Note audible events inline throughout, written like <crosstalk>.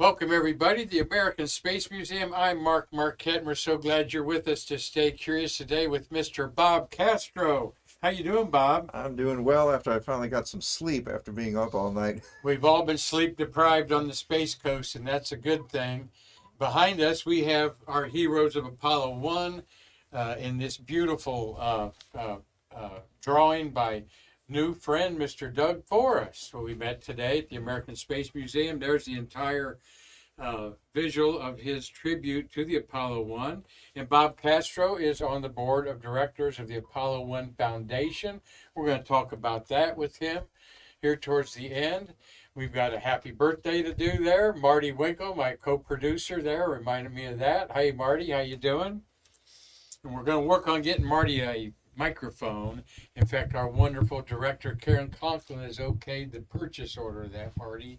Welcome, everybody, to the American Space Museum. I'm Mark Marquette, and we're so glad you're with us to stay curious today with Mr. Bob Castro. How you doing, Bob? I'm doing well after I finally got some sleep after being up all night. <laughs> We've all been sleep deprived on the Space Coast, and that's a good thing. Behind us, we have our heroes of Apollo 1 uh, in this beautiful uh, uh, uh drawing by new friend, Mr. Doug Forrest, who we met today at the American Space Museum. There's the entire uh, visual of his tribute to the Apollo 1. And Bob Castro is on the board of directors of the Apollo 1 Foundation. We're going to talk about that with him here towards the end. We've got a happy birthday to do there. Marty Winkel, my co-producer there, reminded me of that. Hey, Marty, how you doing? And we're going to work on getting Marty a microphone. In fact, our wonderful director, Karan Conklin, has okayed the purchase order of that party.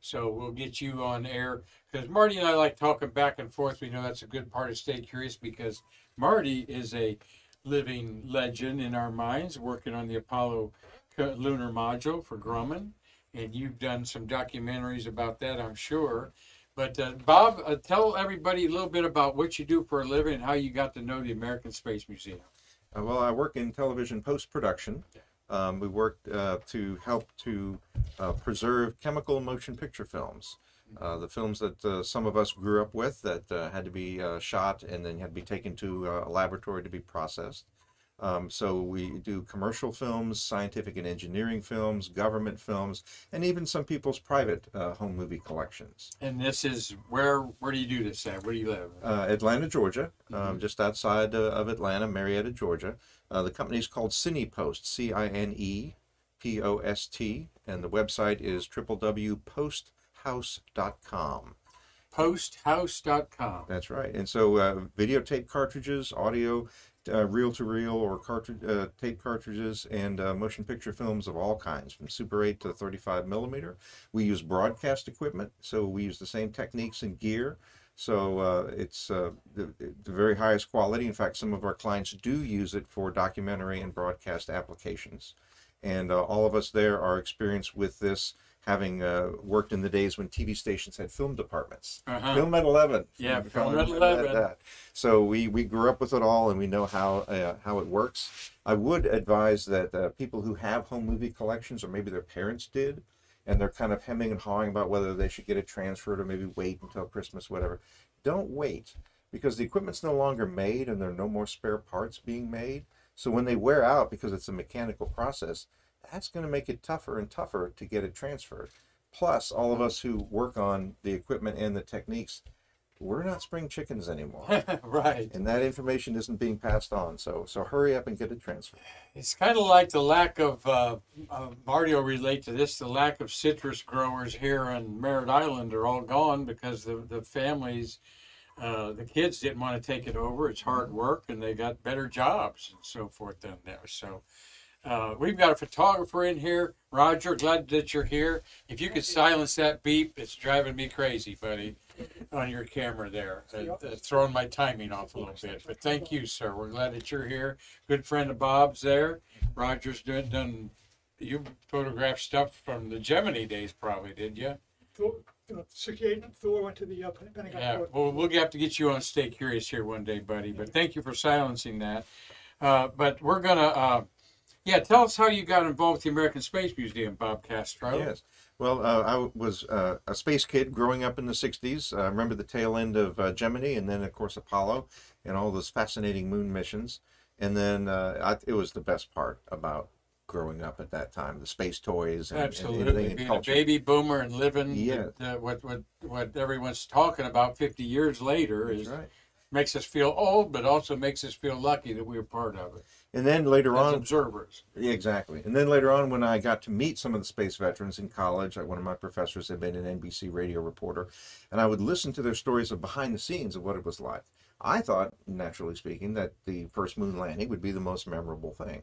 So we'll get you on air because Marty and I like talking back and forth. We know that's a good part of Stay Curious because Marty is a living legend in our minds, working on the Apollo lunar module for Grumman. And you've done some documentaries about that, I'm sure. But uh, Bob, uh, tell everybody a little bit about what you do for a living and how you got to know the American Space Museum. Uh, well, I work in television post production. Um, we work uh, to help to uh, preserve chemical motion picture films. Uh, the films that uh, some of us grew up with that uh, had to be shot and then had to be taken to a laboratory to be processed. Um, so we do commercial films, scientific and engineering films, government films, and even some people's private uh, home movie collections. And this is where where do you do this at? Where do you live? Uh, Atlanta, Georgia, um, mm-hmm. um, just outside uh, of Atlanta, Marietta, Georgia. Uh, the company is called CinePost, C-I-N-E-P-O-S-T, and the website is www.posthouse.com posthouse.com. That's right. And so uh, videotape cartridges, audio uh, reel-to-reel or cartridge uh, tape cartridges and uh, motion picture films of all kinds from super 8 to 35 millimeter. We use broadcast equipment so we use the same techniques and gear. So uh, it's uh, the, the, very highest quality. In fact some of our clients do use it for documentary and broadcast applications. And uh, all of us there are experienced with this having uh, worked in the days when TV stations had film departments. Uh-huh. Film at 11. Yeah, Film at 11. That. So we, we grew up with it all and we know how, uh, how it works. I would advise that uh, people who have home movie collections, or maybe their parents did, and they're kind of hemming and hawing about whether they should get it transferred or maybe wait until Christmas, whatever. Don't wait because the equipment's no longer made and there are no more spare parts being made. So when they wear out because it's a mechanical process, that's going to make it tougher and tougher to get it transferred. Plus, all of us who work on the equipment and the techniques, we're not spring chickens anymore. <laughs> right. And that information isn't being passed on. So, so hurry up and get it transferred. It's kind of like the lack of, uh, uh, Marty will relate to this, the lack of citrus growers here on Merritt Island are all gone because the, the families, uh, the kids didn't want to take it over. It's hard work and they got better jobs and so forth down there. So, uh, we've got a photographer in here. Roger, glad that you're here. If you could silence that beep, it's driving me crazy, buddy, on your camera there. Uh, uh, throwing my timing off a little bit. But thank you, sir. We're glad that you're here. Good friend of Bob's there. Roger's done, done you photographed stuff from the Gemini days, probably, did you? Thor, uh, 68, Thor went to the uh, Pentagon. Yeah, well, we'll have to get you on Stay Curious here one day, buddy. But thank you for silencing that. Uh, but we're going to uh, yeah, tell us how you got involved with the American Space Museum, Bob Castro. Yes. Well, uh, I was uh, a space kid growing up in the 60s. I remember the tail end of uh, Gemini and then, of course, Apollo and all those fascinating moon missions. And then uh, I, it was the best part about growing up at that time the space toys and, Absolutely. and Being a baby boomer and living yeah. uh, what, what, what everyone's talking about 50 years later That's is right. makes us feel old, but also makes us feel lucky that we were part of it. And then later As on, observers. Yeah, exactly. And then later on, when I got to meet some of the space veterans in college, one of my professors had been an NBC radio reporter, and I would listen to their stories of behind the scenes of what it was like. I thought, naturally speaking, that the first moon landing would be the most memorable thing.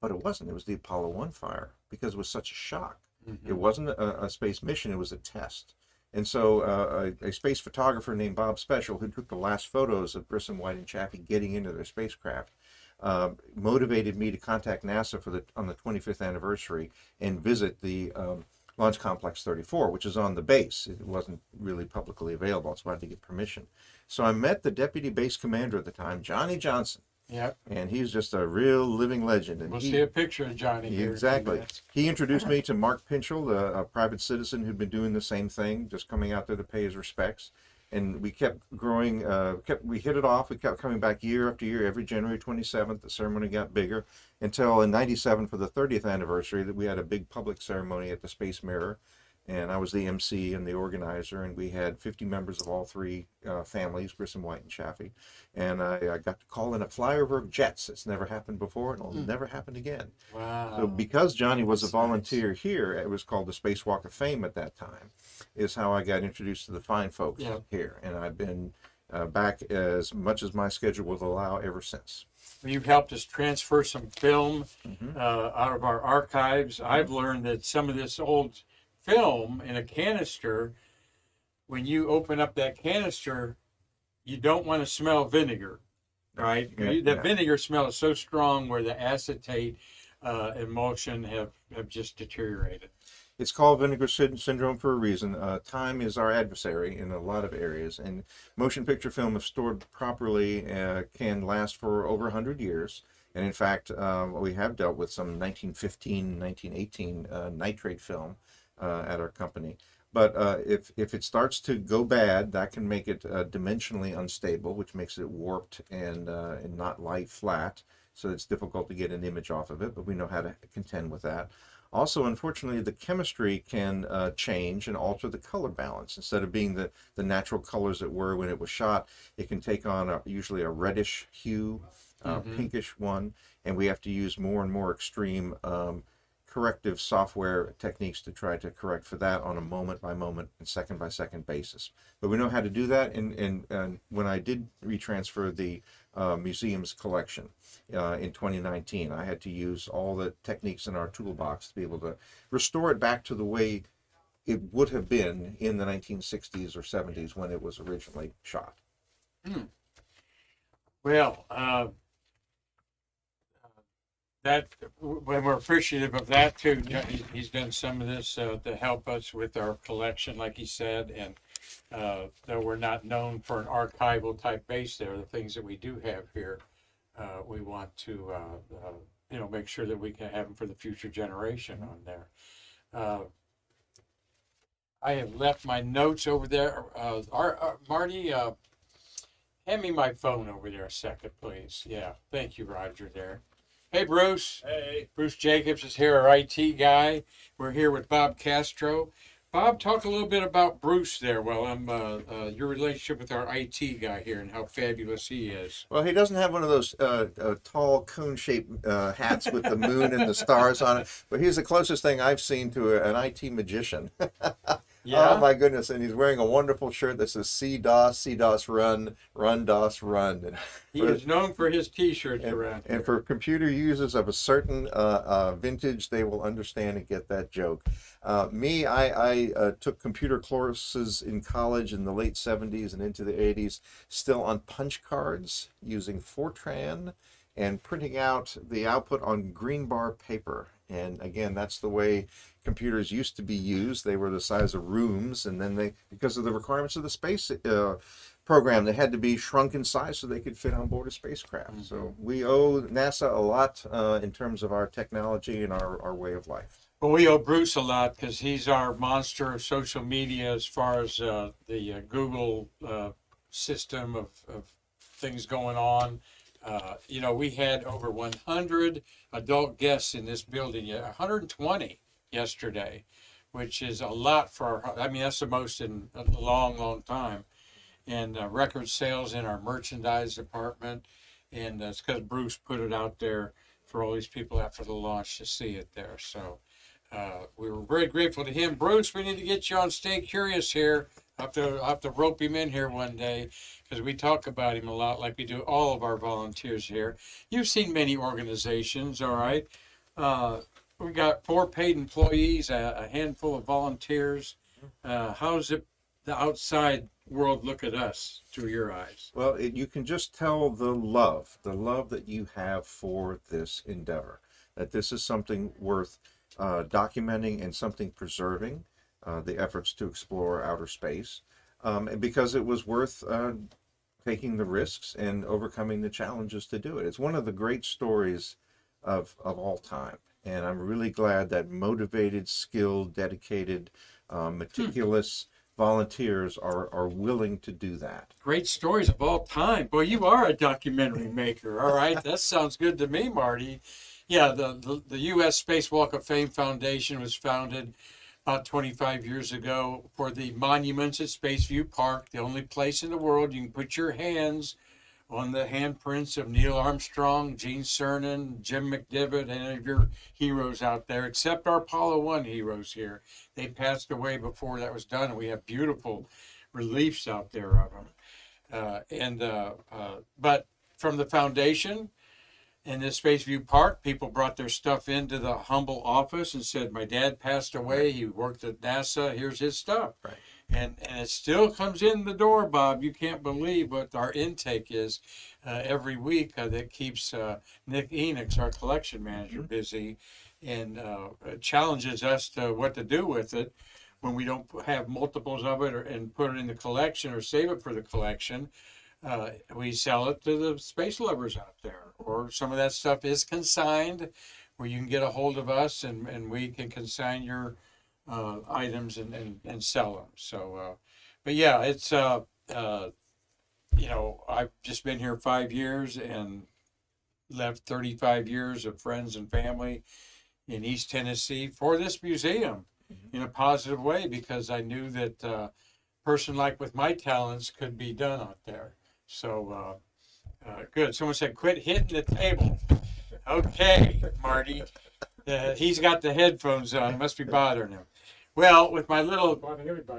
But it wasn't. It was the Apollo 1 fire because it was such a shock. Mm-hmm. It wasn't a, a, space mission, it was a test. And so uh, a, a, space photographer named Bob Special, who took the last photos of Grissom, White, and Chaffee getting into their spacecraft, uh, motivated me to contact NASA for the on the 25th anniversary and visit the um, Launch Complex 34, which is on the base. It wasn't really publicly available, so I had to get permission. So I met the deputy base commander at the time, Johnny Johnson, Yep. and he's just a real living legend. And We'll he, see a picture of Johnny here. in a few Exactly. He introduced me to Mark Pinchel, a, a private citizen who'd been doing the same thing, just coming out there to pay his respects. And we kept growing. Uh, kept we hit it off. We kept coming back year after year. Every January 27th, the ceremony got bigger until in '97 for the 30th anniversary that we had a big public ceremony at the Space Mirror, and I was the MC and the organizer, and we had 50 members of all three uh, families, Grissom, White, and Chaffee, and I, I got to call in a flyover of jets. It's never happened before, and it'll never happen again. Wow. So because Johnny was a That's nice. volunteer here, it was called the Spacewalk of Fame at that time, is how I got introduced to the fine folks Yeah. here. And I've been uh, back as much as my schedule will allow ever since. You've helped us transfer some film Mhm. uh, out of our archives. I've learned that some of this old film in a canister, when you open up that canister, you don't want to smell vinegar, right? Yeah, You- the yeah. vinegar smell is so strong where the acetate uh, emulsion have, have just deteriorated. It's called vinegar syn- syndrome for a reason. Uh, time is our adversary in a lot of areas, and motion picture film, if stored properly, uh, can last for over 100 years. And in fact, um, we have dealt with some 1915, 1918 uh, nitrate film uh, at our company. But uh, if, if it starts to go bad, that can make it uh, dimensionally unstable, which makes it warped and, uh, and not lie flat. So it's difficult to get an image off of it, but we know how to contend with that. Also, unfortunately, the chemistry can uh, change and alter the color balance. Instead of being the, the natural colors that were when it was shot, it can take on a, usually a reddish hue, uh, Mhm. pinkish one, and we have to use more and more extreme um, corrective software techniques to try to correct for that on a moment by moment and second by second basis. But we know how to do that. And, and, and when I did retransfer the uh, museum's collection uh, in 2019, I had to use all the techniques in our toolbox to be able to restore it back to the way it would have been in the 1960s or 70s when it was originally shot. Well, uh, that when we're appreciative of that too. He's done some of this uh, to help us with our collection, like he said, and uh, though we're not known for an archival type base, there the things that we do have here. Uh, we want to, uh, uh, you know, make sure that we can have them for the future generation on there. Uh, I have left my notes over there. Our, uh, Marty, Hand me my phone over there a second, please. Yeah, thank you, Roger. There. Hey, Bruce. Hey. Bruce Jacobs is here, our IT guy. We're here with Bob Castro. Bob, talk a little bit about Bruce there. Well, I'm uh, uh, your relationship with our IT guy here and how fabulous he is. Well, he doesn't have one of those uh, uh, tall cone-shaped uh, hats with the moon and the stars on it, but he's the closest thing I've seen to a, an IT magician. <laughs> yeah. Oh my goodness! And he's wearing a wonderful shirt that says "C DOS, C DOS run, run DOS run." And, he for- is known for his T-shirts and, around and here. for computer users of a certain uh, uh, vintage, they will understand and get that joke. Uh, me, I, I uh, took computer courses in college in the late 70s and into the 80s, still on punch cards using Fortran and printing out the output on green bar paper. And again, that's the way computers used to be used. They were the size of rooms, and then they, because of the requirements of the space uh, program, they had to be shrunk in size so they could fit on board a spacecraft. So we owe NASA a lot uh, in terms of our technology and our, our way of life. Well, we owe Bruce a lot because he's our monster of social media as far as uh, the uh, Google uh, system of, of things going on. Uh, you know, we had over 100 adult guests in this building, yeah, 120 yesterday, which is a lot for our, I mean, that's the most in a long, long time. And uh, record sales in our merchandise department. And it's because Bruce put it out there for all these people after the launch to see it there. So, uh, we were very grateful to him. Bruce, we need to get you on Stay Curious here. I'll have to, I'll have to rope him in here one day because we talk about him a lot, like we do all of our volunteers here. You've seen many organizations, all right? Uh, we got four paid employees, a, a handful of volunteers. Uh, how's it, the outside world look at us through your eyes? Well, it, you can just tell the love, the love that you have for this endeavor, that this is something worth uh, documenting and something preserving uh, the efforts to explore outer space, um, and because it was worth uh, taking the risks and overcoming the challenges to do it. It's one of the great stories of of all time, and I'm really glad that motivated, skilled, dedicated, um, meticulous volunteers are are willing to do that. Great stories of all time. Boy, you are a documentary maker. All right, that sounds good to me, Marty. Yeah, the, the, the U.S. Space Walk of Fame Foundation was founded about 25 years ago for the monuments at Spaceview Park, the only place in the world you can put your hands on the handprints of Neil Armstrong, Gene Cernan, Jim McDivitt, any of your heroes out there, except our Apollo 1 heroes here. They passed away before that was done, and we have beautiful reliefs out there of them. Uh, and uh, uh, but from the foundation in this Space View Park, people brought their stuff into the humble office and said, "My dad passed away. He worked at NASA. Here's his stuff." Right. And and it still comes in the door, Bob. You can't believe what our intake is uh, every week. Uh, that keeps uh, Nick Enix, our collection manager, busy, and uh, challenges us to what to do with it when we don't have multiples of it or, and put it in the collection or save it for the collection uh, we sell it to the space lovers out there, or some of that stuff is consigned, where you can get a hold of us and, and we can consign your uh, items and, and, and sell them. So, uh, but yeah, it's uh, uh, you know I've just been here five years and left 35 years of friends and family in East Tennessee for this museum in a positive way because I knew that uh, person like with my talents could be done out there. So, uh, uh, good. Someone said, quit hitting the table. Okay, Marty. Uh, he's got the headphones on. Must be bothering him. Well, with my little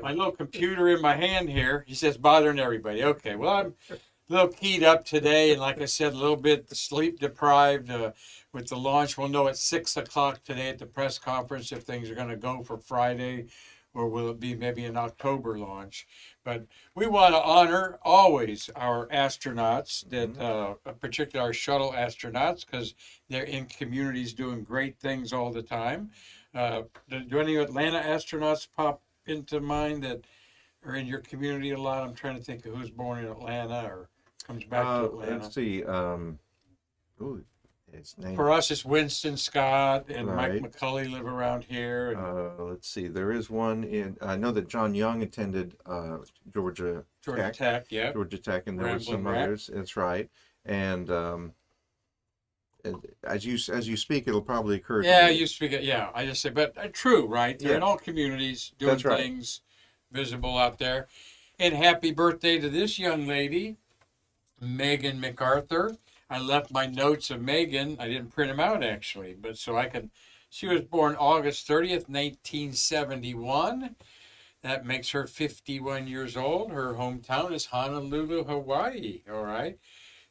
my little computer in my hand here, he says bothering everybody. Okay, well I'm a little keyed up today, and like I said, a little bit sleep deprived. Uh, with the launch, we'll know at six o'clock today at the press conference if things are going to go for Friday, or will it be maybe an October launch? But we want to honor always our astronauts, that uh, particularly our shuttle astronauts, because they're in communities doing great things all the time. Uh, do, do any Atlanta astronauts pop into mind that are in your community a lot? I'm trying to think of who's born in Atlanta or comes back Uh, to Atlanta. let's see. Um, ooh, his name. For us, it's Winston Scott and Right. Mike McCulley live around here. And Uh, let's see. There is one in. I know that John Young attended uh, Georgia Georgia Tech. Tech, yeah. Georgia Tech, and there were some others. That's right. And um, as you as you speak, it'll probably occur. Yeah, you. speak it. Yeah, I just say, but uh, true, right? They're in all communities doing right. things visible out there. And happy birthday to this young lady, Megan McArthur. I left my notes of Megan. I didn't print them out actually, but so I can. She was born August 30th, 1971. That makes her 51 years old. Her hometown is Honolulu, Hawaii. All right.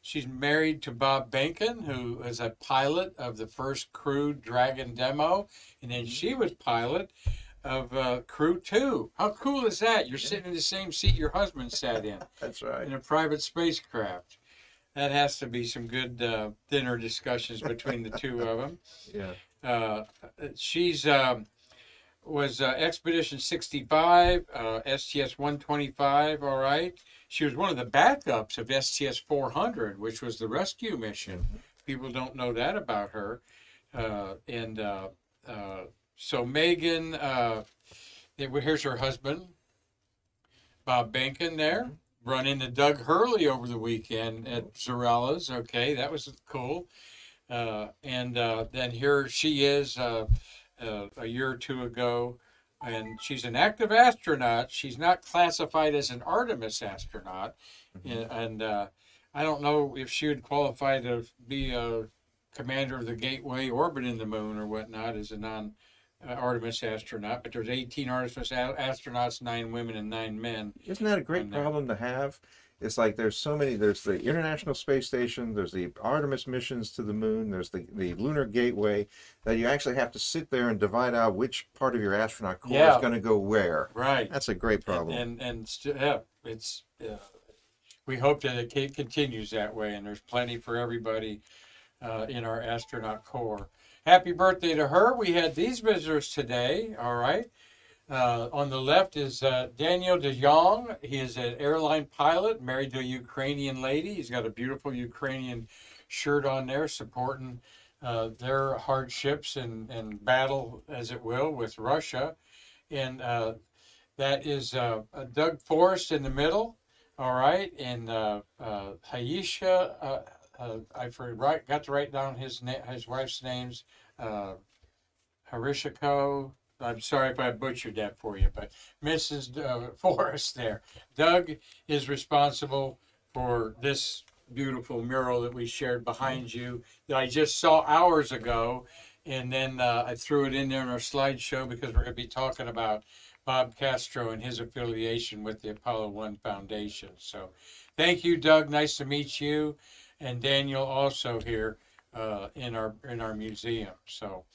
She's married to Bob Behnken, who is a pilot of the first Crew Dragon demo, and then she was pilot of uh, Crew Two. How cool is that? You're sitting in the same seat your husband sat in <laughs> That's right. in a private spacecraft. That has to be some good uh, dinner discussions between the two of them. <laughs> Yeah. Uh, she's um, was uh, Expedition 65, uh, STS 125. All right. She was one of the backups of STS 400, which was the rescue mission. People don't know that about her. Uh, and uh, uh, so Megan, uh, here's her husband, Bob Behnken there. Run into Doug Hurley over the weekend at Zorella's. Okay, that was cool. Uh, and uh, then here she is uh, uh, a year or two ago, and she's an active astronaut. She's not classified as an Artemis astronaut, and, and uh, I don't know if she would qualify to be a commander of the Gateway orbiting the moon or whatnot as a non. Uh, Artemis astronaut, but there's 18 Artemis a- astronauts, nine women and nine men. Isn't that a great uh, problem to have? It's like there's so many. There's the International Space Station. There's the Artemis missions to the moon. There's the, the Lunar Gateway. That you actually have to sit there and divide out which part of your astronaut corps Yeah. is going to go where. Right. That's a great problem. And and, and yeah, it's uh, we hope that it continues that way, and there's plenty for everybody uh, in our astronaut corps. Happy birthday to her. We had these visitors today. All right. Uh, on the left is uh, Daniel De Jong. He is an airline pilot, married to a Ukrainian lady. He's got a beautiful Ukrainian shirt on there, supporting uh, their hardships and, and battle, as it will, with Russia. And uh, that is uh, Doug Forrest in the middle. All right, and uh, uh, I forgot got to write down his na- his wife's names. Uh, Harishiko. I'm sorry if I butchered that for you, but Mrs. Uh, <laughs> Forrest there. Doug is responsible for this beautiful mural that we shared behind you that I just saw hours ago. And then uh, I threw it in there in our slideshow because we're going to be talking about Bob Castro and his affiliation with the Apollo 1 Foundation. So thank you, Doug. Nice to meet you. And Daniel also here uh, in our in our museum. So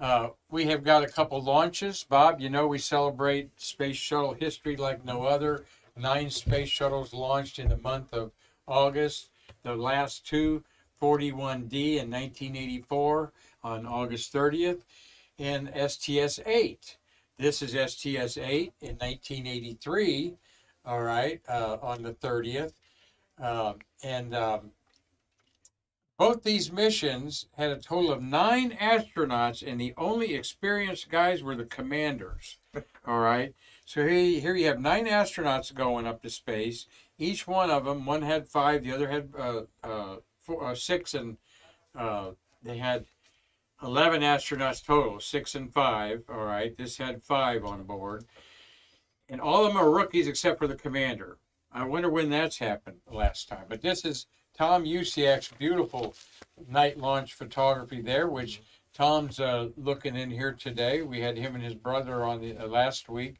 uh, we have got a couple launches. Bob, you know we celebrate space shuttle history like no other. Nine space shuttles launched in the month of August. The last two, 41D in 1984 on August 30th, and STS-8. This is STS-8 in 1983. All right, uh, on the 30th, um, and um, both these missions had a total of nine astronauts, and the only experienced guys were the commanders. <laughs> All right. So here, here you have nine astronauts going up to space. Each one of them, one had five, the other had uh, uh, four, uh, six, and uh, they had 11 astronauts total, six and five. All right. This had five on board. And all of them are rookies except for the commander. I wonder when that's happened last time. But this is Tom Usiak's beautiful night launch photography there, which Tom's uh, looking in here today. We had him and his brother on the uh, last week.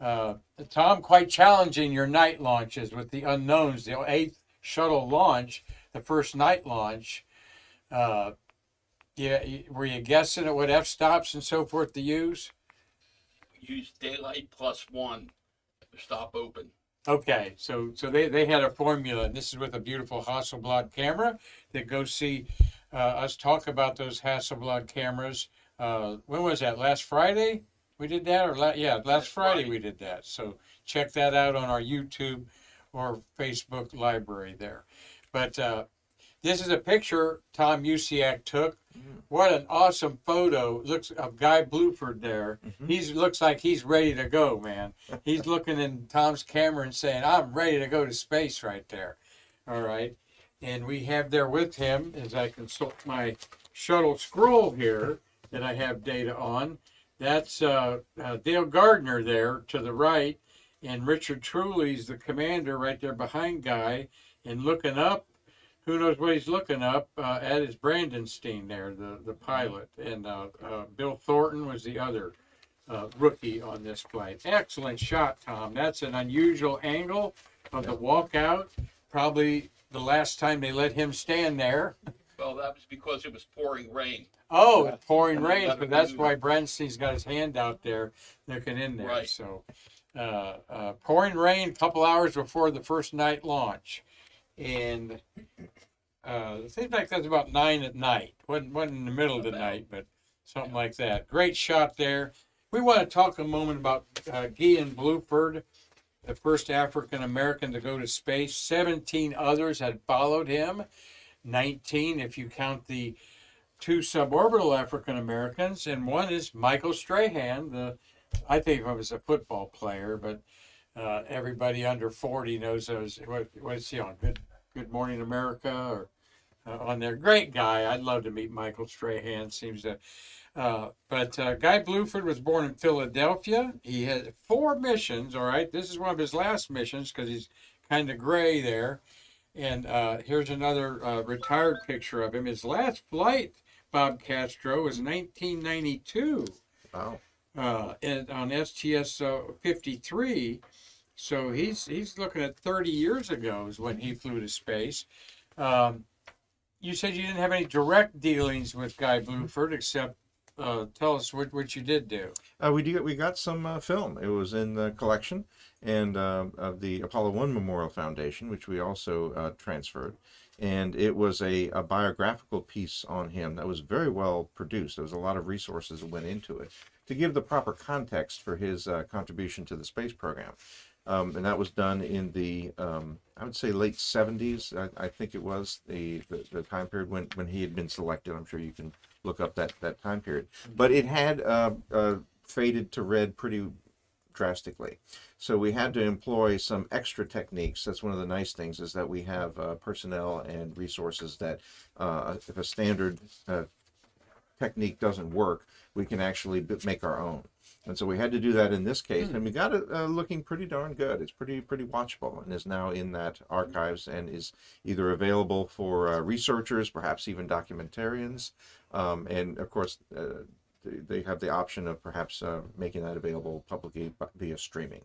Uh, Tom, quite challenging your night launches with the unknowns. The eighth shuttle launch, the first night launch. Uh, yeah, were you guessing at what f stops and so forth to use? use daylight plus one stop open. Okay, so so they, they had a formula, and this is with a beautiful Hasselblad camera. That go see uh, us talk about those Hasselblad cameras. Uh, when was that? Last Friday we did that, or la- yeah, last Friday. we did that. So check that out on our YouTube or Facebook library there. But uh, this is a picture Tom Usiak took. What an awesome photo! Looks of Guy Bluford there. He's looks like he's ready to go, man. He's <laughs> looking in Tom's camera and saying, "I'm ready to go to space right there." All right, and we have there with him as I consult my shuttle scroll here that I have data on. That's uh, uh, Dale Gardner there to the right, and Richard Truly's the commander right there behind Guy, and looking up. Who knows what he's looking up uh, at is Brandenstein there, the, the pilot, and uh, uh, Bill Thornton was the other uh, rookie on this flight. Excellent shot, Tom. That's an unusual angle of the walkout. Probably the last time they let him stand there. Well, that was because it was pouring rain. Oh, it's pouring rain, but that's why Brandenstein's got his hand out there looking in there. Right. So, uh, uh, pouring rain a couple hours before the first night launch. And uh, it seems like that's about nine at night. wasn't, wasn't in the middle of the night, but something like that. Great shot there. We want to talk a moment about uh, Guion Bluford, the first African American to go to space. 17 others had followed him. 19 if you count the two suborbital African Americans, and one is Michael Strahan. The I think of him as a football player, but uh, everybody under 40 knows those. What, what is he on? Good Good Morning America or uh, on there. Great guy. I'd love to meet Michael Strahan. Seems to. Uh, but uh, Guy Bluford was born in Philadelphia. He had four missions. All right, this is one of his last missions because he's kind of gray there. And uh, here's another uh, retired picture of him. His last flight, Bob Castro, was 1992 Wow. uh, and on STS uh, 53. So he's he's looking at 30 years ago is when he flew to space. Um, you said you didn't have any direct dealings with Guy Bluford, except uh, tell us what, what you did do. Uh, we do. We got some uh, film. It was in the collection and uh, of the Apollo One Memorial Foundation, which we also uh, transferred. and it was a, a biographical piece on him that was very well produced. There was a lot of resources that went into it to give the proper context for his uh, contribution to the space program. Um, and that was done in the, um, I would say, late 70s. I, I think it was the, the, the time period when, when he had been selected. I'm sure you can look up that, that time period. But it had uh, uh, faded to red pretty drastically. So we had to employ some extra techniques. That's one of the nice things is that we have uh, personnel and resources that uh, if a standard uh, technique doesn't work, we can actually make our own. And so we had to do that in this case, and we got it uh, looking pretty darn good. It's pretty pretty watchable, and is now in that archives and is either available for uh, researchers, perhaps even documentarians, um, and of course uh, they- they have the option of perhaps uh, making that available publicly via streaming.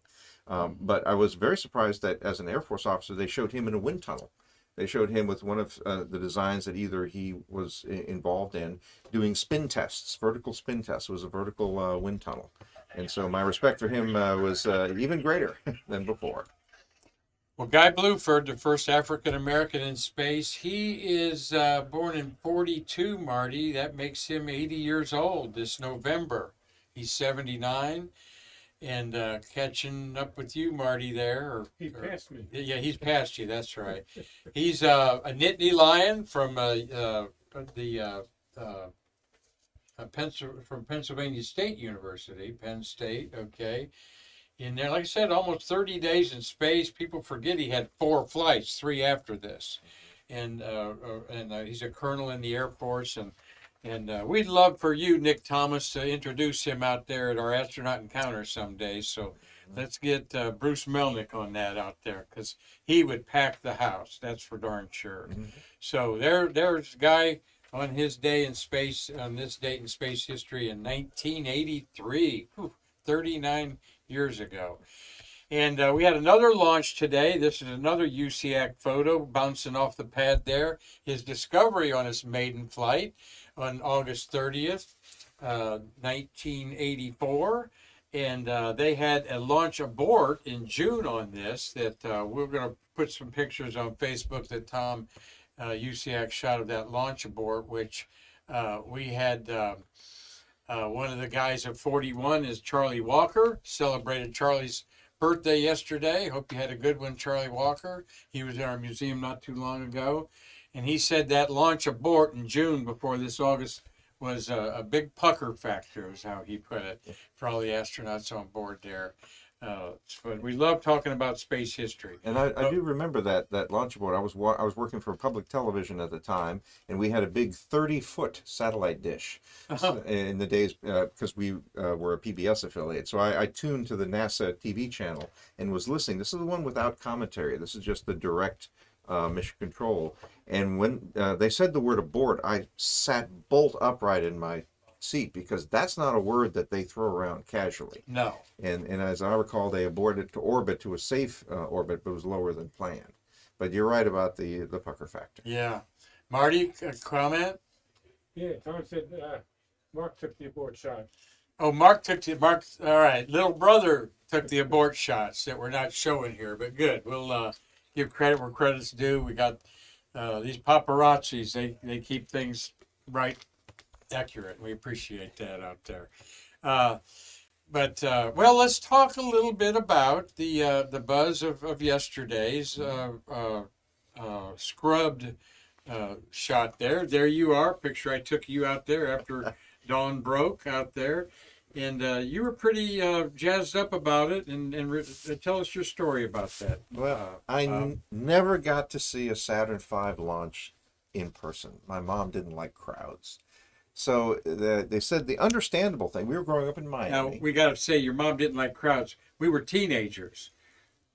Um, but I was very surprised that as an Air Force officer, they showed him in a wind tunnel. They showed him with one of uh, the designs that either he was involved in doing spin tests, vertical spin tests. Was a vertical uh, wind tunnel. And so my respect for him uh, was uh, even greater <laughs> than before. Well, Guy Bluford, the first African American in space, he is uh, born in 42, Marty. That makes him 80 years old this November. He's 79. And uh, catching up with you, Marty, there. Or, He or- passed me. Yeah, he's past you. That's right. <laughs> He's uh, a Nittany Lion from uh, uh, the uh, uh, Pensil- from Pennsylvania State University, Penn State. Okay, in there, like I said, almost 30 days in space. People forget he had four flights, three after this, and and uh, he's a colonel in the Air Force and. And uh, we'd love for you, Nick Thomas, to introduce him out there at our astronaut encounter someday. So let's get uh, Bruce Melnick on that out there because he would pack the house. That's for darn sure. Mhm. So there, there's a guy on his day in space, on this date in space history in 1983, Whew, 39 years ago. And uh, we had another launch today. This is another Usiak photo bouncing off the pad there. His discovery on his maiden flight on August 30th, uh, 1984 and uh, they had a launch abort in June on this. That uh, we're going to put some pictures on Facebook that Tom uh, Usiak shot of that launch abort, which uh, we had. uh, one of the guys at 41 is Charlie Walker. Celebrated Charlie's birthday yesterday. Hope you had a good one, Charlie Walker. He was in our museum not too long ago, and he said that launch abort in June before this August was a, a big pucker factor, is how he put it, for all the astronauts on board there. Uh, but we love talking about space history. And I, I Oh. do remember that that launch abort. I was wa- I was working for public television at the time, and we had a big thirty foot satellite dish in the days because we uh, were a PBS affiliate. So I, I tuned to the NASA TV channel and was listening. This is the one without commentary. This is just the direct uh, mission control. And when uh, they said the word abort, I sat bolt upright in my seat because that's not a word that they throw around casually. No. And, and as I recall, they aborted to orbit to a safe uh, orbit, but was lower than planned. But you're right about the the pucker factor. Yeah. Marty, a comment? Yeah, Tom said, uh, Mark took the abort shot. Oh, Mark took the Mark. All right, little brother took the abort shots that we're not showing here, but good. We'll uh, give credit where credit's due. We got uh, these paparazzis. They they keep things right, accurate. We appreciate that out there. Uh, but uh, well, let's talk a little bit about the uh, the buzz of of yesterday's uh, uh, uh, scrubbed uh, shot there. There you are. Picture I took you out there after <laughs> dawn broke out there, and uh, you were pretty uh, jazzed up about it. And and tell us your story about that. Well, Uh, I n- never got to see a Saturn V launch in person. My mom didn't like crowds. So the, they said the understandable thing. We were growing up in Now Miami. we got to say your mom didn't like crowds. We were teenagers,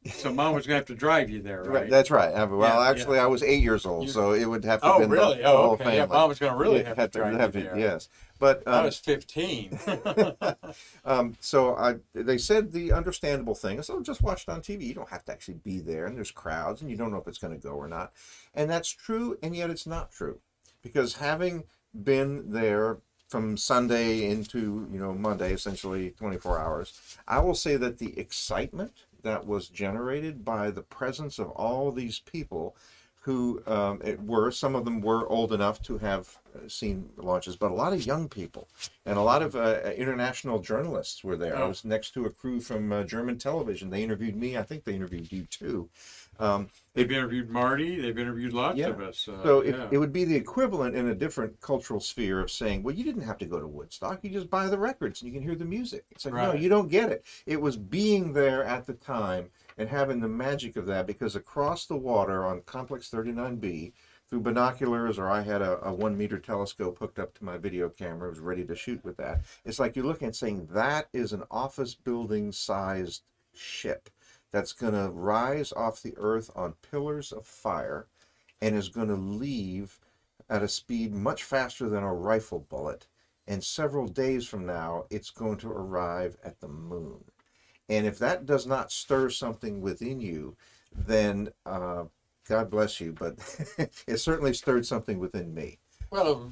so mom was gonna have to drive you there, Right, right? That's right. Uh, Well, Yeah, actually, I was eight years old, so it would have to have Oh, been really? the, Oh, whole okay. family. Yeah, mom was gonna really Yeah, have to drive you there. Yes, but I um, was fifteen. <laughs> Um, so I, they said the understandable thing is, oh, just watch it on TV. You don't have to actually be there, and there's crowds, and you don't know if it's going to go or not. And that's true, and yet it's not true, because having been there from Sunday into you know Monday, essentially 24 hours, I will say that the excitement that was generated by the presence of all these people who um, it were some of them were old enough to have uh, seen launches, but a lot of young people and a lot of uh, international journalists were there. I Oh. was next to a crew from uh, German television. They interviewed me. I think they interviewed you too. Um, They've interviewed Marty. They've interviewed lots Yeah. of us. Uh, so it, yeah. it would be the equivalent in a different cultural sphere of saying, well, you didn't have to go to Woodstock. You just buy the records and you can hear the music. It's like, no, you don't get it. It was being there at the time and having the magic of that because across the water on Complex 39B, through binoculars, or I had a, a one meter telescope hooked up to my video camera, was ready to shoot with that. It's like you're looking and saying, that is an office building sized ship that's going to rise off the earth on pillars of fire and is going to leave at a speed much faster than a rifle bullet. And several days from now, it's going to arrive at the moon. And if that does not stir something within you, then uh, God bless you. But <laughs> it certainly stirred something within me. Well,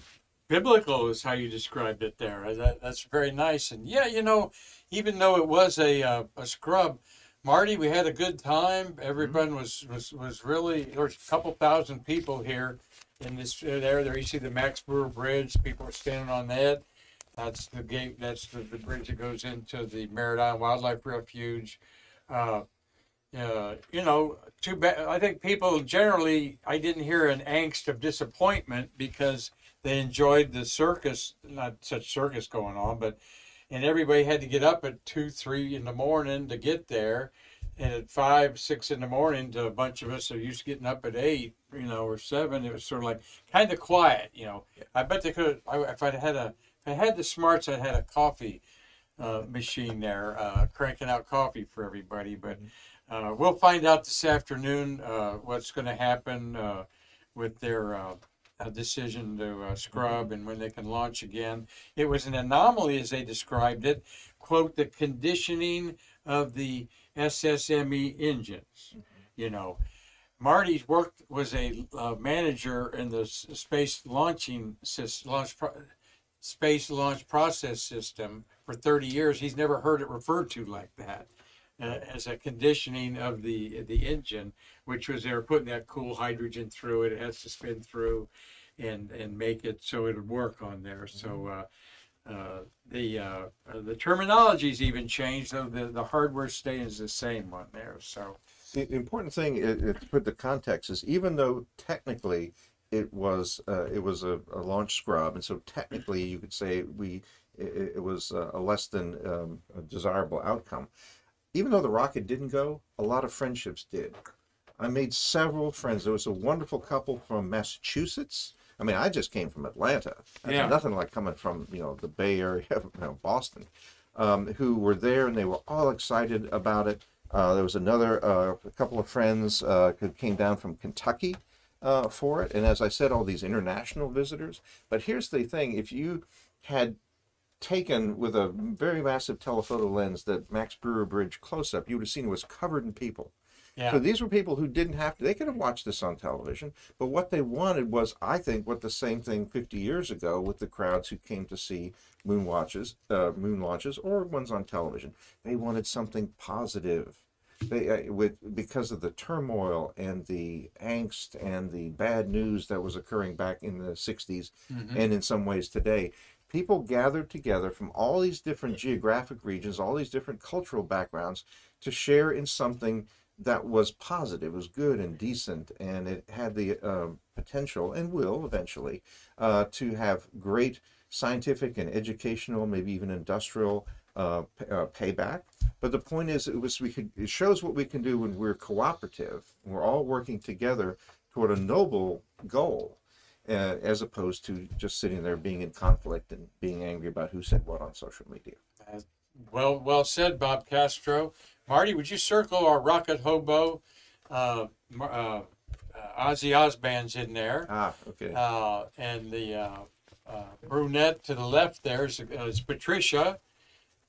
biblical is how you described it there. That, that's very nice. And yeah, you know, even though it was a uh, a scrub, Marty, we had a good time. Everyone was was was really. There's a couple thousand people here in this uh, there. There you see the Max Brewer Bridge. People are standing on that. That's the gate. That's the, the bridge that goes into the Maritime Wildlife Refuge. Uh, uh, you know, too bad. I think people generally, I didn't hear an angst of disappointment because they enjoyed the circus, not such circus going on, but and everybody had to get up at two, three in the morning to get there, and at five, six in the morning, to a bunch of us are used to getting up at eight, you know, or seven. It was sort of like kind of quiet, you know. I bet they could. I, if I had a, if I had the smarts, I'd had a coffee uh, machine there, uh, cranking out coffee for everybody. But uh, we'll find out this afternoon uh, what's going to happen uh, with their uh, decision to uh, scrub and when they can launch again. It was an anomaly, as they described it. Quote, the conditioning of the SSME engines. You know, Marty's worked was a uh, manager in the space launching launch pro- space launch process system for 30 years. He's never heard it referred to like that uh, as a conditioning of the the engine, which was they were putting that cool hydrogen through it. It has to spin through and and make it so it would work on there. So. Uh, uh, the uh, uh, the terminology's even changed, though the, the hardware stays the same on there. So The important thing to put the context is even though technically it was uh, it was a, a launch scrub, and so technically you could say we it, it was a a less than um, a desirable outcome. Even though the rocket didn't go, a lot of friendships did. I made several friends. There was a wonderful couple from Massachusetts. I mean, I just came from Atlanta. Yeah. Nothing like coming from you know the Bay Area, <laughs> you know, Boston, um, who were there and they were all excited about it. Uh, there was another uh, a couple of friends uh, who came down from Kentucky uh, for it, and as I said, all these international visitors. But here's the thing: if you had taken with a very massive telephoto lens that Max Brewer Bridge close up, you would have seen it was covered in people. yeah, So these were people who didn't have to, they could have watched this on television, but what they wanted was, I think, what the same thing 50 years ago with the crowds who came to see moon watches, uh, moon launches, or ones on television. They wanted something positive. They, uh, with because of the turmoil and the angst and the bad news that was occurring back in the 60s Mhm. and in some ways today, people gathered together from all these different geographic regions, all these different cultural backgrounds to share in something that was positive, was good and decent, and it had the um, potential and will eventually uh, to have great scientific and educational, maybe even industrial uh, uh, payback. But the point is, it was we could. It shows what we can do when we're cooperative. We're all working together toward a noble goal, uh, as opposed to just sitting there being in conflict and being angry about who said what on social media. well well said, Bob Castro. Marty, would you circle our rocket hobo? Uh, uh, uh, Ozzy Osbourne's in there, Ah, okay. uh, and the uh, uh, brunette to the left there is, is Patricia.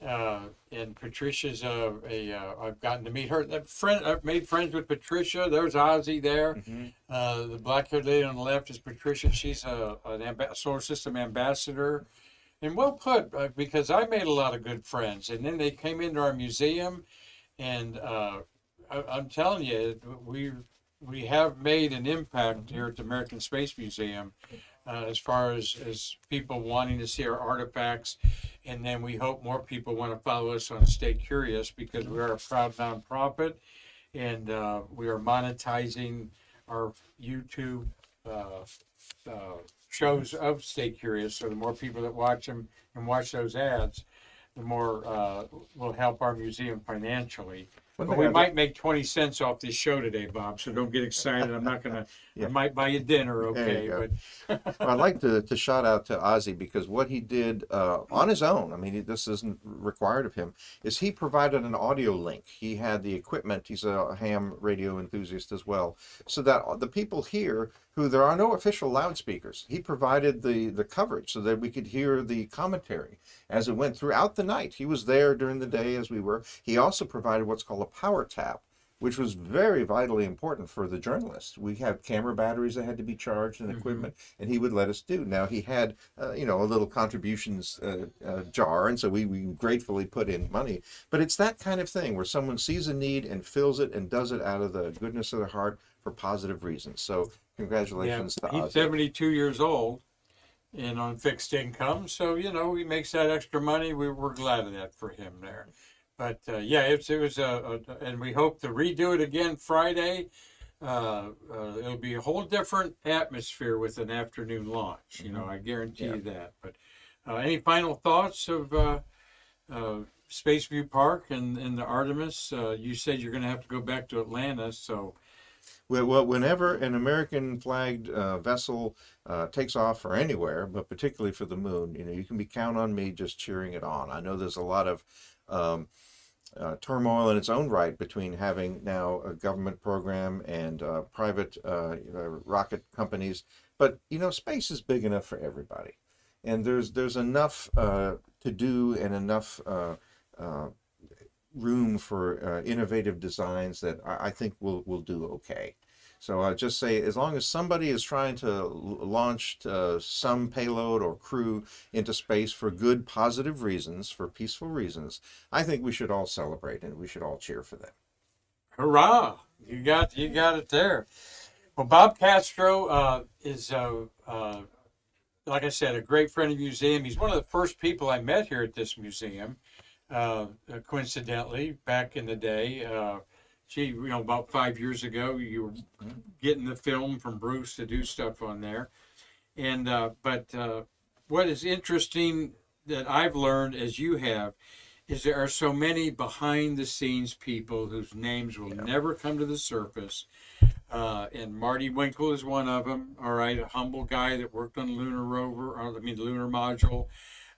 Uh, and Patricia's a, a uh, I've gotten to meet her. That friend, I've made friends with Patricia. There's Ozzy there. Mhm. Uh, the black haired lady on the left is Patricia. She's a, an amba- solar system ambassador. And well put, uh, because I made a lot of good friends. And then they came into our museum, and uh, I, I'm telling you, we we have made an impact here at the American Space Museum uh, as far as, as people wanting to see our artifacts. And then we hope more people want to follow us on Stay Curious because we are a proud nonprofit and uh, we are monetizing our YouTube uh, uh, shows of Stay Curious. So the more people that watch them and watch those ads, the more uh, will help our museum financially. But we might make twenty cents off this show today, Bob, so don't get excited. I'm not gonna, Yeah. I might buy you dinner, There okay? you go. But Well, I'd like <laughs> to, to shout out to Ozzy because what he did uh, on his own, I mean, he- this isn't required of him, is he provided an audio link. He had the equipment, he's a ham radio enthusiast as well, so that the people here who there are no official loudspeakers, he provided the, the coverage so that we could hear the commentary as it went throughout the night. He was there during the day as we were. He also provided what's called a power tap which was very vitally important for the journalists. We had camera batteries that had to be charged and equipment, and he would let us do. Now he had, uh, you know, a little contributions uh, uh, jar, and so we, we gratefully put in money. But it's that kind of thing where someone sees a need and fills it and does it out of the goodness of their heart for positive reasons. So yeah, congratulations to he's Ozzy. seventy-two years old and on fixed income, so you know, he makes that extra money. We we're glad of that for him there. But uh, yeah, it's, it was a, a, and we hope to redo it again Friday. Uh, uh, it'll be a whole different atmosphere with an afternoon launch. You know, I guarantee you that. But uh, any final thoughts of uh, uh, Spaceview Park and, and the Artemis? Uh, you said you're going to have to go back to Atlanta, so Well, well, whenever an American flagged uh, vessel uh, takes off for anywhere, but particularly for the moon, you know, you can be count on me just cheering it on. I know there's a lot of um, uh, turmoil in its own right between having now a government program and uh, private uh, uh, rocket companies, but you know, space is big enough for everybody, and there's there's enough uh, to do and enough. Uh, room for innovative designs that I, I think will will do okay. So I just say, as long as somebody is trying to launch uh, some payload or crew into space for good, positive reasons, for peaceful reasons, I think we should all celebrate and we should all cheer for them. Hurrah! You got you got it there. Well, Bob Castro uh, is, uh, uh, like I said, a great friend of the museum. He's one of the first people I met here at this museum. Uh, coincidentally, back in the day, uh, gee, you know, about five years ago, you were getting the film from Bruce to do stuff on there. And uh, but uh, what is interesting that I've learned, as you have, is there are so many behind the scenes people whose names will never come to the surface. Uh, and Marty Winkel is one of them. All right, a humble guy that worked on the lunar rover, or I mean the lunar module.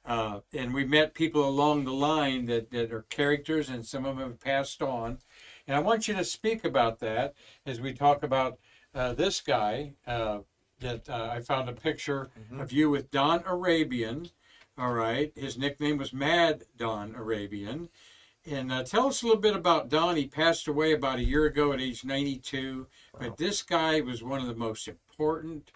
Uh, and we met people along the line that, that are characters, and some of them have passed on. And I want you to speak about that as we talk about uh, this guy. Uh, that uh, I found a picture of you with Don Arabian. All right, his nickname was Mad Don Arabian. And uh, tell us a little bit about Don. He passed away about a year ago at age 92. But this guy was one of the most important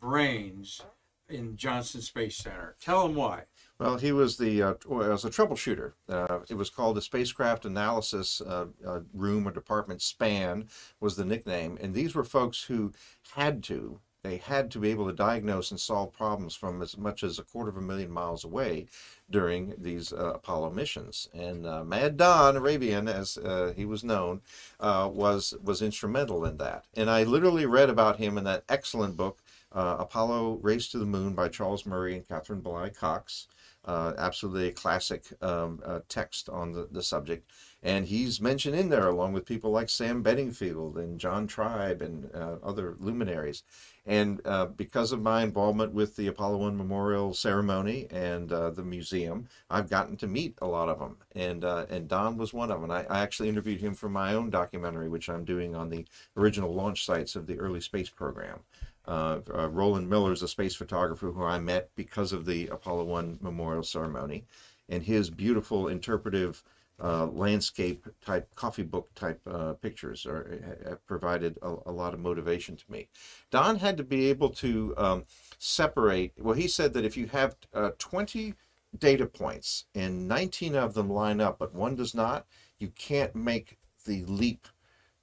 brains in Johnson Space Center. Tell him why. Well, he was the uh, was a troubleshooter. Uh, it was called the Spacecraft Analysis uh, uh, Room or Department. SPAN was the nickname, and these were folks who had to. They had to be able to diagnose and solve problems from as much as a quarter of a million miles away during these uh, Apollo missions. And uh, Mad Don Arabian, as uh, he was known, uh, was was instrumental in that. And I literally read about him in that excellent book, uh, Apollo Race to the Moon by Charles Murray and Catherine Bly Cox. Uh, absolutely a classic um, uh, text on the, the subject. And he's mentioned in there along with people like Sam Beddingfield and John Tribe and uh, other luminaries. And uh, because of my involvement with the Apollo 1 Memorial Ceremony and uh, the museum, I've gotten to meet a lot of them. And, uh, and Don was one of them. I, I actually interviewed him for my own documentary, which I'm doing on the original launch sites of the early space program. Uh, uh, Roland Miller is a space photographer who I met because of the Apollo 1 memorial ceremony, and his beautiful interpretive uh, landscape type, coffee book type uh, pictures are, provided a, a, lot of motivation to me. Don had to be able to um, separate, well, he said that if you have uh, 20 data points and 19 of them line up, but one does not, you can't make the leap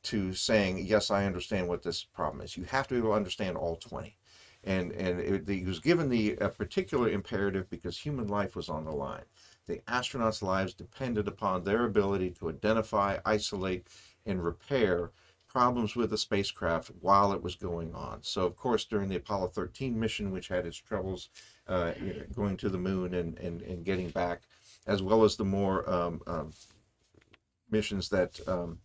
to saying, yes, I understand what this problem is. You have to be able to understand all 20. And, and it, he was given the particular imperative because human life was on the line. The astronauts' lives depended upon their ability to identify, isolate, and repair problems with the spacecraft while it was going on. So, of course, during the Apollo 13 mission, which had its troubles uh, going to the moon and, and, and getting back, as well as the more um, um, missions that um,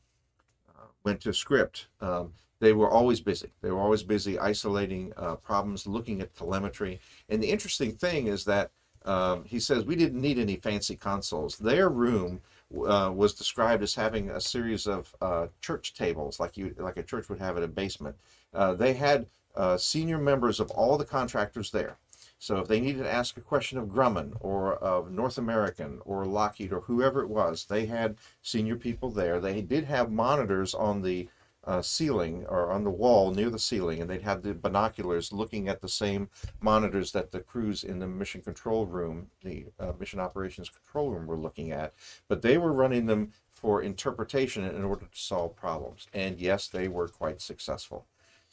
went to script, um, they were always busy. They were always busy isolating uh, problems, looking at telemetry. And the interesting thing is that um, he says we didn't need any fancy consoles. Their room uh, was described as having a series of uh, church tables, like you like a church would have in a basement. Uh, they had uh, senior members of all the contractors there. So if they needed to ask a question of Grumman or of North American or Lockheed or whoever it was, they had senior people there. They did have monitors on the uh, ceiling or on the wall near the ceiling, and they'd have the binoculars looking at the same monitors that the crews in the mission control room, the uh, mission operations control room, were looking at. But they were running them for interpretation in order to solve problems. And yes, they were quite successful.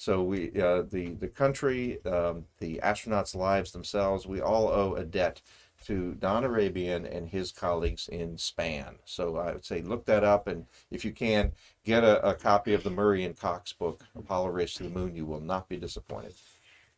So we, uh, the the country, um, the astronauts' lives themselves, we all owe a debt to Don Arabian and his colleagues in SPAN. So I would say look that up, and if you can, get a, a copy of the Murray and Cox book, Apollo Race to the Moon. You will not be disappointed.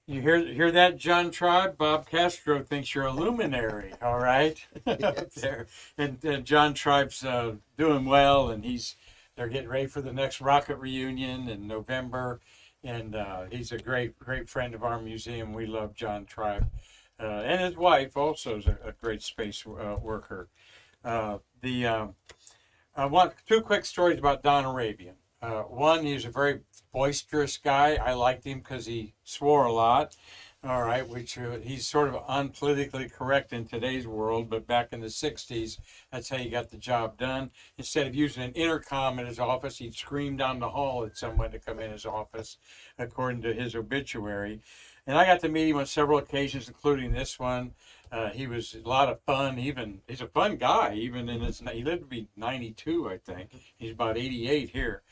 You hear hear that, John Tribe? Bob Castro thinks you're a luminary. All right, <laughs> <laughs> there, and, and John Tribe's uh, doing well, and he's they're getting ready for the next rocket reunion in November, and uh, he's a great great friend of our museum. We love John Tribe, uh, and his wife also is a, a great space uh, worker. Uh, the um, I want two quick stories about Don Arabian. Uh, one, he's a very boisterous guy. I liked him because he swore a lot. All right, which uh, he's sort of unpolitically correct in today's world, but back in the 60s, that's how he got the job done. Instead of using an intercom in his office, he'd scream down the hall at someone to come in his office, according to his obituary. And I got to meet him on several occasions, including this one. Uh, he was a lot of fun. Even he's a fun guy. Even in his he lived to be 92, I think. He's about 88 here.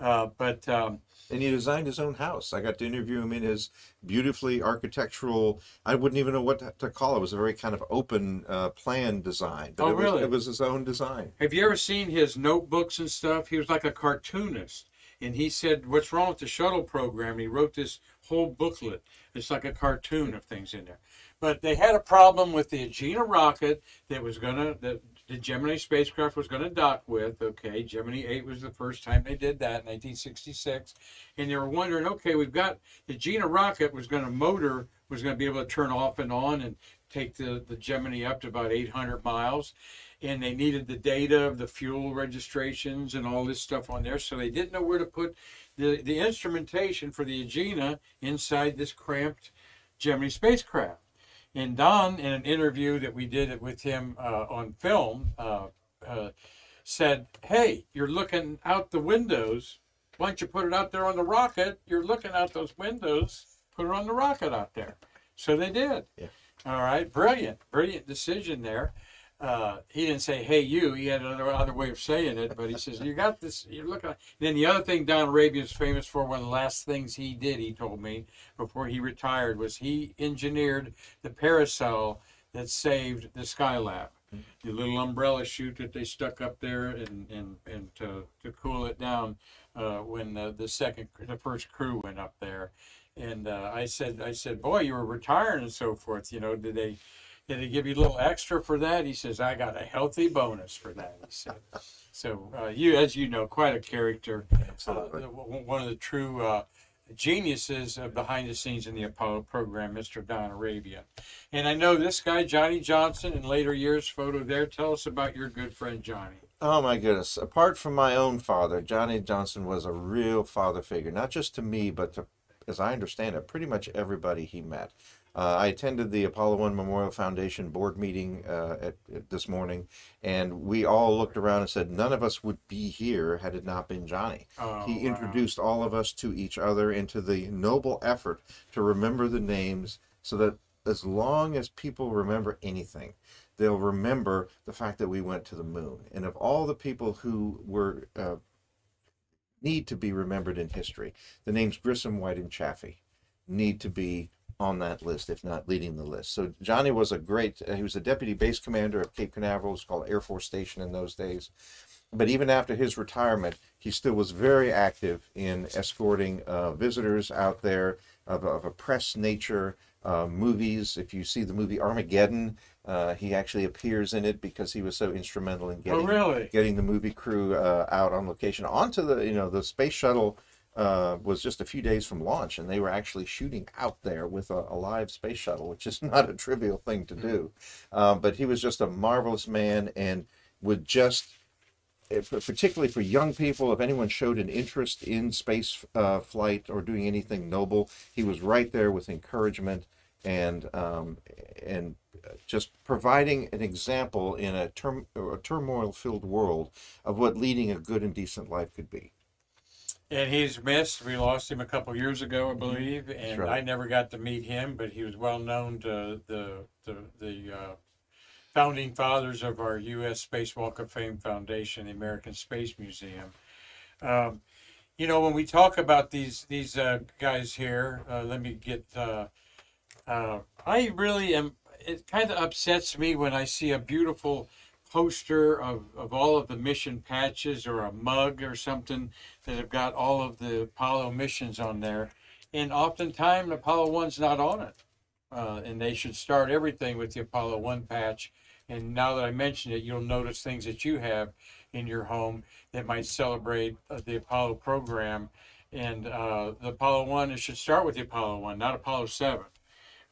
Uh, but um, And he designed his own house. I got to interview him in his beautifully architectural. I wouldn't even know what to, call it. It was a very kind of open uh, plan design. But Oh, it was, really? It was his own design. Have you ever seen his notebooks and stuff? He was like a cartoonist. And he said, What's wrong with the shuttle program? And He wrote this whole booklet. It's like a cartoon of things in there. But they had a problem with the Agena rocket that was going to, that the Gemini spacecraft was going to dock with. Okay, Gemini 8 was the first time they did that in 1966. And they were wondering, okay, we've got the Agena rocket was going to motor, was going to be able to turn off and on and take the, the Gemini up to about 800 miles and they needed the data of the fuel registrations and all this stuff on there. So they didn't know where to put the, the instrumentation for the Agena inside this cramped Gemini spacecraft. And Don, in an interview that we did with him uh, on film, uh, uh, said, Hey, you're looking out the windows. Why don't you put it out there on the rocket? You're looking out those windows. Put it on the rocket out there. So they did. Yeah. All right. Brilliant. Brilliant decision there uh, he didn't say "Hey you." He had another other way of saying it, but he says, "You got this. You're looking." And then the other thing Don Arabian is famous for, one of the last things he did, he told me before he retired, was he engineered the parasol that saved the Skylab, the little umbrella chute that they stuck up there, and and and to to cool it down uh, when the, the second the first crew went up there. And uh, I said, I said, boy, you were retiring and so forth. You know, did they? Did they give you a little extra for that? He says, I got a healthy bonus for that. He said. So uh, you, as you know, quite a character. Uh, one of the true uh, geniuses uh, behind the scenes in the Apollo program, Mr. Don Arabian. And I know this guy, Johnny Johnson, in later years, photo there. Tell us about your good friend Johnny. Oh my goodness. Apart from my own father, Johnny Johnson was a real father figure, not just to me, but to, as I understand it, pretty much everybody he met. Uh, I attended the Apollo 1 Memorial Foundation board meeting uh, at, at this morning, and we all looked around and said, none of us would be here had it not been Johnny. Oh, he wow. introduced all of us to each other into the noble effort to remember the names so that as long as people remember anything, they'll remember the fact that we went to the moon. And of all the people who were uh, need to be remembered in history. The names Grissom, White, and Chaffee need to be on that list, if not leading the list. So Johnny was a great. Uh, he was a deputy base commander of Cape Canaveral. It was called Air Force Station in those days. But even after his retirement, he still was very active in escorting uh, visitors out there of, of a press nature. Uh, movies. If you see the movie Armageddon, uh, he actually appears in it because he was so instrumental in Oh, getting really? getting the movie crew uh, out on location onto the you know the space shuttle uh, was just a few days from launch and they were actually shooting out there with a, a live space shuttle which is <laughs> not a trivial thing to do um, but he was just a marvelous man and would just if- particularly for young people if anyone showed an interest in space uh, flight or doing anything noble he was right there with encouragement and um, and just providing an example in a, term, a turmoil-filled world of what leading a good and decent life could be. And he's missed. We lost him a couple years ago, I believe, and right. I never got to meet him, but he was well known to the the the uh, founding fathers of our U.S. Space Walk of Fame Foundation, the American Space Museum. Um, you know, when we talk about these these uh, guys here, uh, let me get. Uh, uh, I really am. It kind of upsets me when I see a beautiful poster of, of all of the mission patches or a mug or something that have got all of the Apollo missions on there, and oftentimes Apollo One's not on it. Uh, and they should start everything with the Apollo One patch. And now that I mention it, you'll notice things that you have in your home that might celebrate uh, the Apollo program. And uh, the Apollo One, it should start with the Apollo One, not Apollo Seven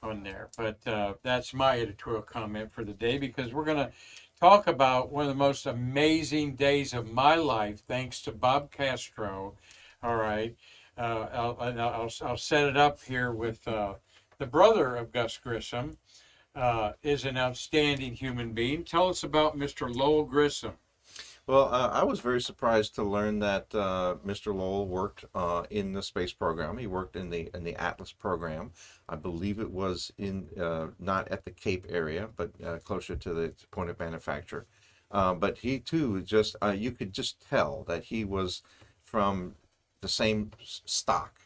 on there. But uh, that's my editorial comment for the day because we're going to talk about one of the most amazing days of my life, thanks to Bob Castro. All right. Uh, I'll, I'll, I'll set it up here with uh, the brother of Gus Grissom, uh, is an outstanding human being. Tell us about Mr. Lowell Grissom. Well, uh, I was very surprised to learn that uh, Mr. Lowell worked uh, in the space program. He worked in the in the Atlas program. I believe it was in uh, not at the Cape area, but uh, closer to the point of manufacture. Uh, but he too just you could just tell that he was from the same stock.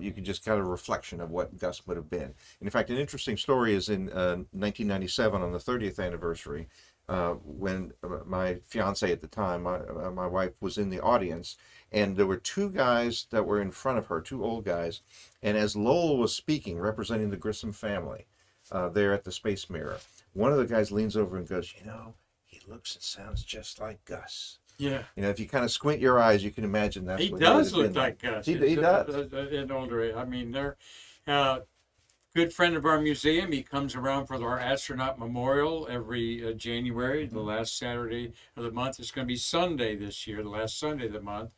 You could just get a reflection of what Gus would have been. And in fact, an interesting story is in uh, 1997 on the 30th anniversary uh, when uh, my fiance at the time, my, uh, my wife, was in the audience, and there were two guys that were in front of her, two old guys, and as Lowell was speaking, representing the Grissom family, uh, there at the Space Mirror, one of the guys leans over and goes, "You know, he looks and sounds just like Gus." Yeah. You know, if you kind of squint your eyes, you can imagine that. he does look like Gus. He, he does. a- a- An older, age. I mean, they're uh, good friend of our museum. He comes around for our astronaut memorial every uh, January, the last Saturday of the month. It's going to be Sunday this year, the last Sunday of the month.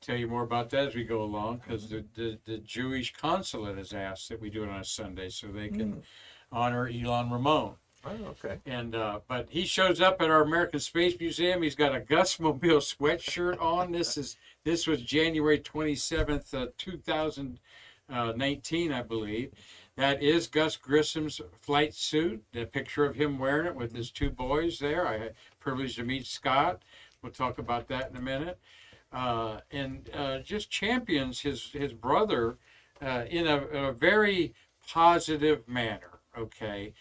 Tell you more about that as we go along, because the, the the Jewish consulate has asked that we do it on a Sunday so they can honor Ilan Ramon. Oh, okay. And uh, but he shows up at our American Space Museum. He's got a Gus Mobile sweatshirt on. This is this was January twenty seventh, uh, two thousand nineteen, I believe. That is Gus Grissom's flight suit. The picture of him wearing it with his two boys there. I had privileged to meet Scott. We'll talk about that in a minute. Uh, and uh, just champions his his brother uh, in a, a very positive manner. Okay,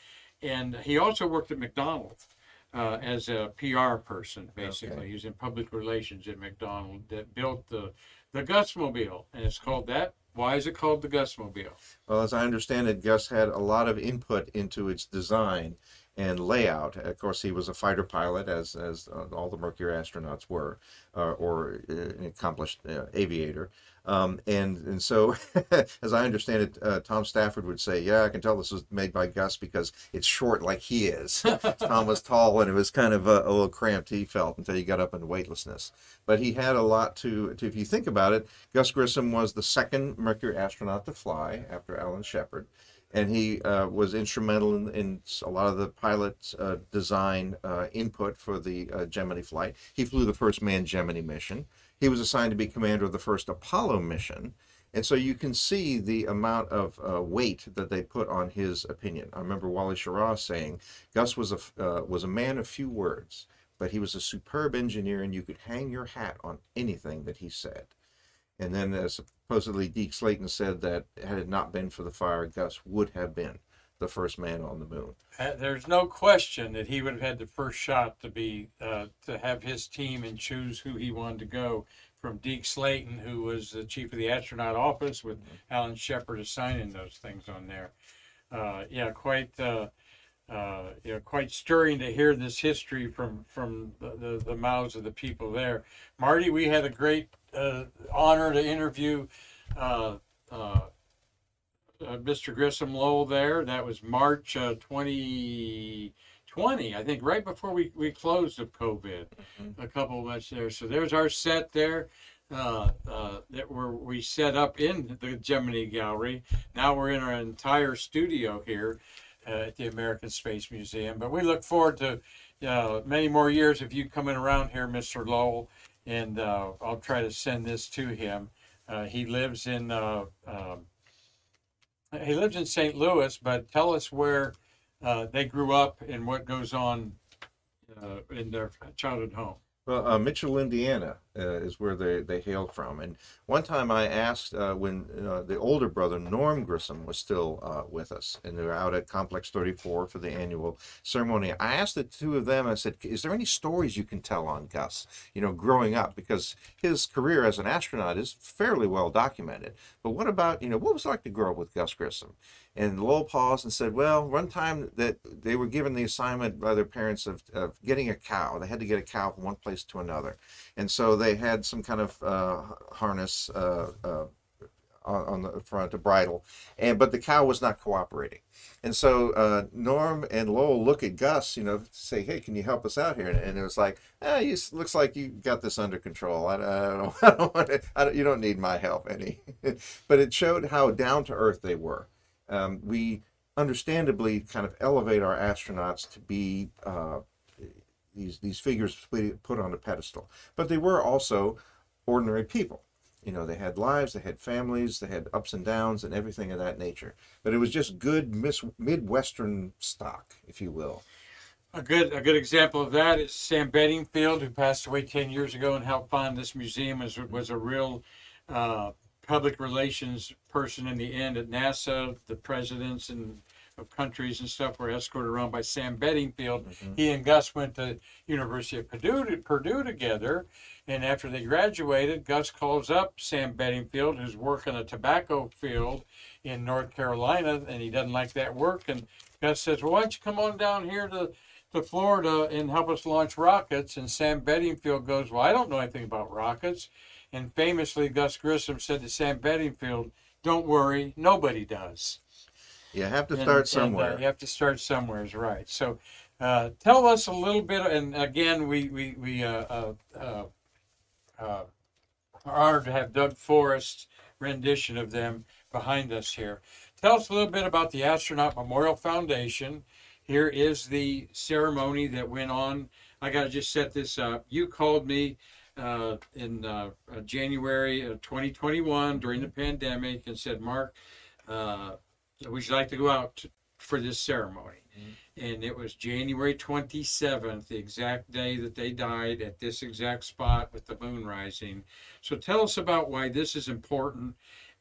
and he also worked at McDonnell's uh, as a PR person. Basically, Okay. he was in public relations at McDonnell's that built the the Gusmobile, and it's called that. Why is it called the Gusmobile? Well, as I understand it, Gus had a lot of input into its design and layout. Of course, he was a fighter pilot, as as uh, all the Mercury astronauts were, uh, or uh, an accomplished uh, aviator. Um, and and so, <laughs> as I understand it, uh, Tom Stafford would say, "Yeah, I can tell this was made by Gus because it's short like he is." <laughs> Tom was tall, and it was kind of a, a little cramped. He felt until he got up into weightlessness. But he had a lot to, to. If you think about it, Gus Grissom was the second Mercury astronaut to fly after Alan Shepard and he uh, was instrumental in, in a lot of the pilot uh, design uh, input for the uh, Gemini flight. He flew the first manned Gemini mission. He was assigned to be commander of the first Apollo mission. And so you can see the amount of uh, weight that they put on his opinion. I remember Wally Schirra saying Gus was a, uh, was a man of few words, but he was a superb engineer and you could hang your hat on anything that he said. And then uh, supposedly Deke Slayton said that had it not been for the fire, Gus would have been the first man on the moon. Uh, There's no question that he would have had the first shot to be uh, to have his team and choose who he wanted to go. From Deke Slayton, who was the chief of the astronaut office, with Alan Shepard assigning those things on there. Uh, yeah, quite uh, uh, you know, quite stirring to hear this history from from the, the, the mouths of the people there. Marty, we had a great uh, honor to interview uh, uh, uh, Mr. Grissom Lowell there. That was March uh, 2020, I think, right before we, we closed of COVID, a couple of months there. So there's our set there. Uh, uh, that were we set up in the Gemini Gallery. Now we're in our entire studio here uh, at the American Space Museum. But we look forward to uh, many more years of you coming around here, Mr. Lowell, and uh, I'll try to send this to him. Uh, he lives in uh, um, he lives in St. Louis, but tell us where uh, they grew up and what goes on uh, in their childhood home. Well, uh, Mitchell, Indiana, uh, is where they, they hail from. And one time I asked uh, when uh, the older brother, Norm Grissom, was still uh, with us, and they were out at Complex 34 for the annual ceremony. I asked the two of them, I said, Is there any stories you can tell on Gus, you know, growing up? Because his career as an astronaut is fairly well documented. But what about, you know, what was it like to grow up with Gus Grissom? And Lowell paused and said, Well, one time that they were given the assignment by their parents of, of getting a cow. They had to get a cow from one place to another. And so had some kind of uh, harness uh, uh, on, the front, a bridle, and but the cow was not cooperating. And so uh, Norm and Lowell look at Gus, you know, say, "Hey, can you help us out here?" And it was like, "Ah, s- looks like you got this under control. I, I don't, <laughs> I don't want to, don't, you don't need my help any." <laughs> but it showed how down to earth they were. Um, we understandably kind of elevate our astronauts to be uh, these these figures put on a pedestal, but they were also ordinary people. You know, they had lives, they had families, they had ups and downs, and everything of that nature. But it was just good midwestern stock, if you will. A good a good example of that is Sam Beddingfield, who passed away ten years ago and helped found this museum. was was a real uh, public relations person in the end at NASA. The presidents and of countries and stuff were escorted around by Sam Beddingfield. Mm-hmm. He and Gus went to University of Purdue, Purdue together, and after they graduated, Gus calls up Sam Beddingfield, who's working a tobacco field in North Carolina, and he doesn't like that work. And Gus says, "Well, why don't you come on down here to to Florida and help us launch rockets?" And Sam Beddingfield goes, "Well, I don't know anything about rockets." And famously, Gus Grissom said to Sam Beddingfield, "Don't worry, nobody does." You have to And- start and, uh, somewhere. you have to start somewhere, is right. So, uh, tell us a little bit. And again, we we we uh, uh, uh, uh, are honored to have Doug Forrest's rendition of them behind us here. Tell us a little bit about the Astronaut Memorial Foundation. Here is the ceremony that went on. I got to just set this up. You called me uh, in uh, uh, January of 2021 during the pandemic and said, Mark, uh, would you like to go out to, for this ceremony? And it was January 27th, the exact day that they died at this exact spot with the moon rising. So tell us about why this is important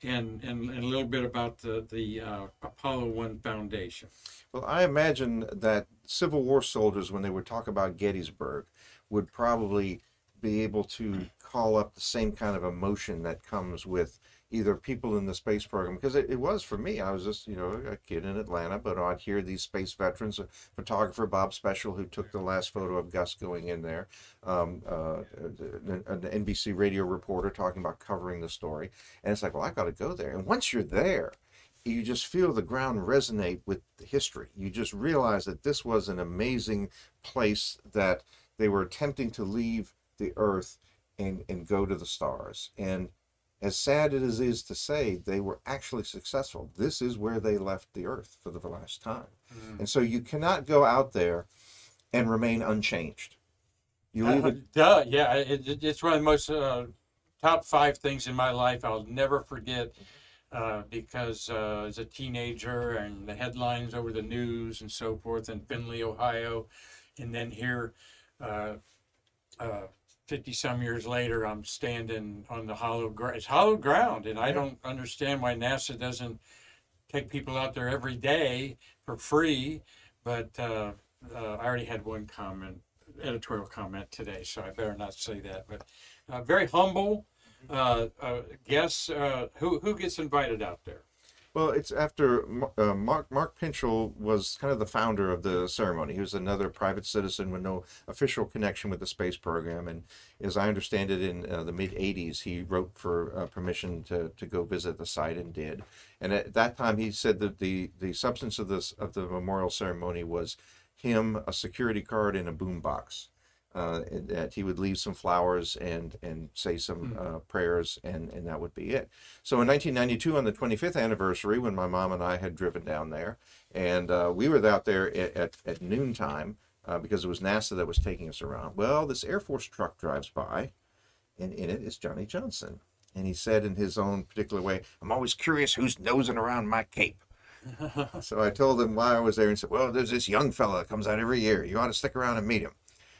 and, and, and a little bit about the, the uh, Apollo 1 Foundation. Well, I imagine that Civil War soldiers, when they would talk about Gettysburg, would probably be able to call up the same kind of emotion that comes with either people in the space program. Because it, it was for me, I was just, you know, a kid in Atlanta, but I'd hear these space veterans, a photographer Bob Special, who took the last photo of Gus going in there, um, uh, an, NBC radio reporter talking about covering the story. And it's like, well, I got to go there. And once you're there, you just feel the ground resonate with the history. You just realize that this was an amazing place that they were attempting to leave the earth and, and go to the stars. And as sad as it is to say, they were actually successful. This is where they left the earth for the last time. And so you cannot go out there and remain unchanged. You Uh, either duh, yeah, it, it- it's one of the most uh, top five things in my life I'll never forget uh, because uh, as a teenager and the headlines over the news and so forth in Findlay, Ohio, and then here uh, uh, fifty some years later, I'm standing on the hollow ground. It's hollow ground, and I don't understand why NASA doesn't take people out there every day for free. But uh, uh, I already had one comment, editorial comment today, so I better not say that. But uh, very humble. Uh, uh, guess uh, who who gets invited out there? Well, it's after uh, Mark Mark Pinchel was kind of the founder of the ceremony. He was another private citizen with no official connection with the space program, and as I understand it, in uh, the mid '80s, he wrote for uh, permission to, to go visit the site and did. And at that time, he said that the the substance of this of the memorial ceremony was him, a security card, and a boombox. Uh, that he would leave some flowers and and say some uh, prayers, and and that would be it. So in 1992, on the 25th anniversary, when my mom and I had driven down there, and uh, we were out there at, at, at noontime uh, because it was NASA that was taking us around. Well, this Air Force truck drives by, and in it is Johnny Johnson. And he said in his own particular way, I'm always curious who's nosing around my cape. <laughs> so I told him why I was there and said, Well, there's this young fella that comes out every year. You ought to stick around and meet him.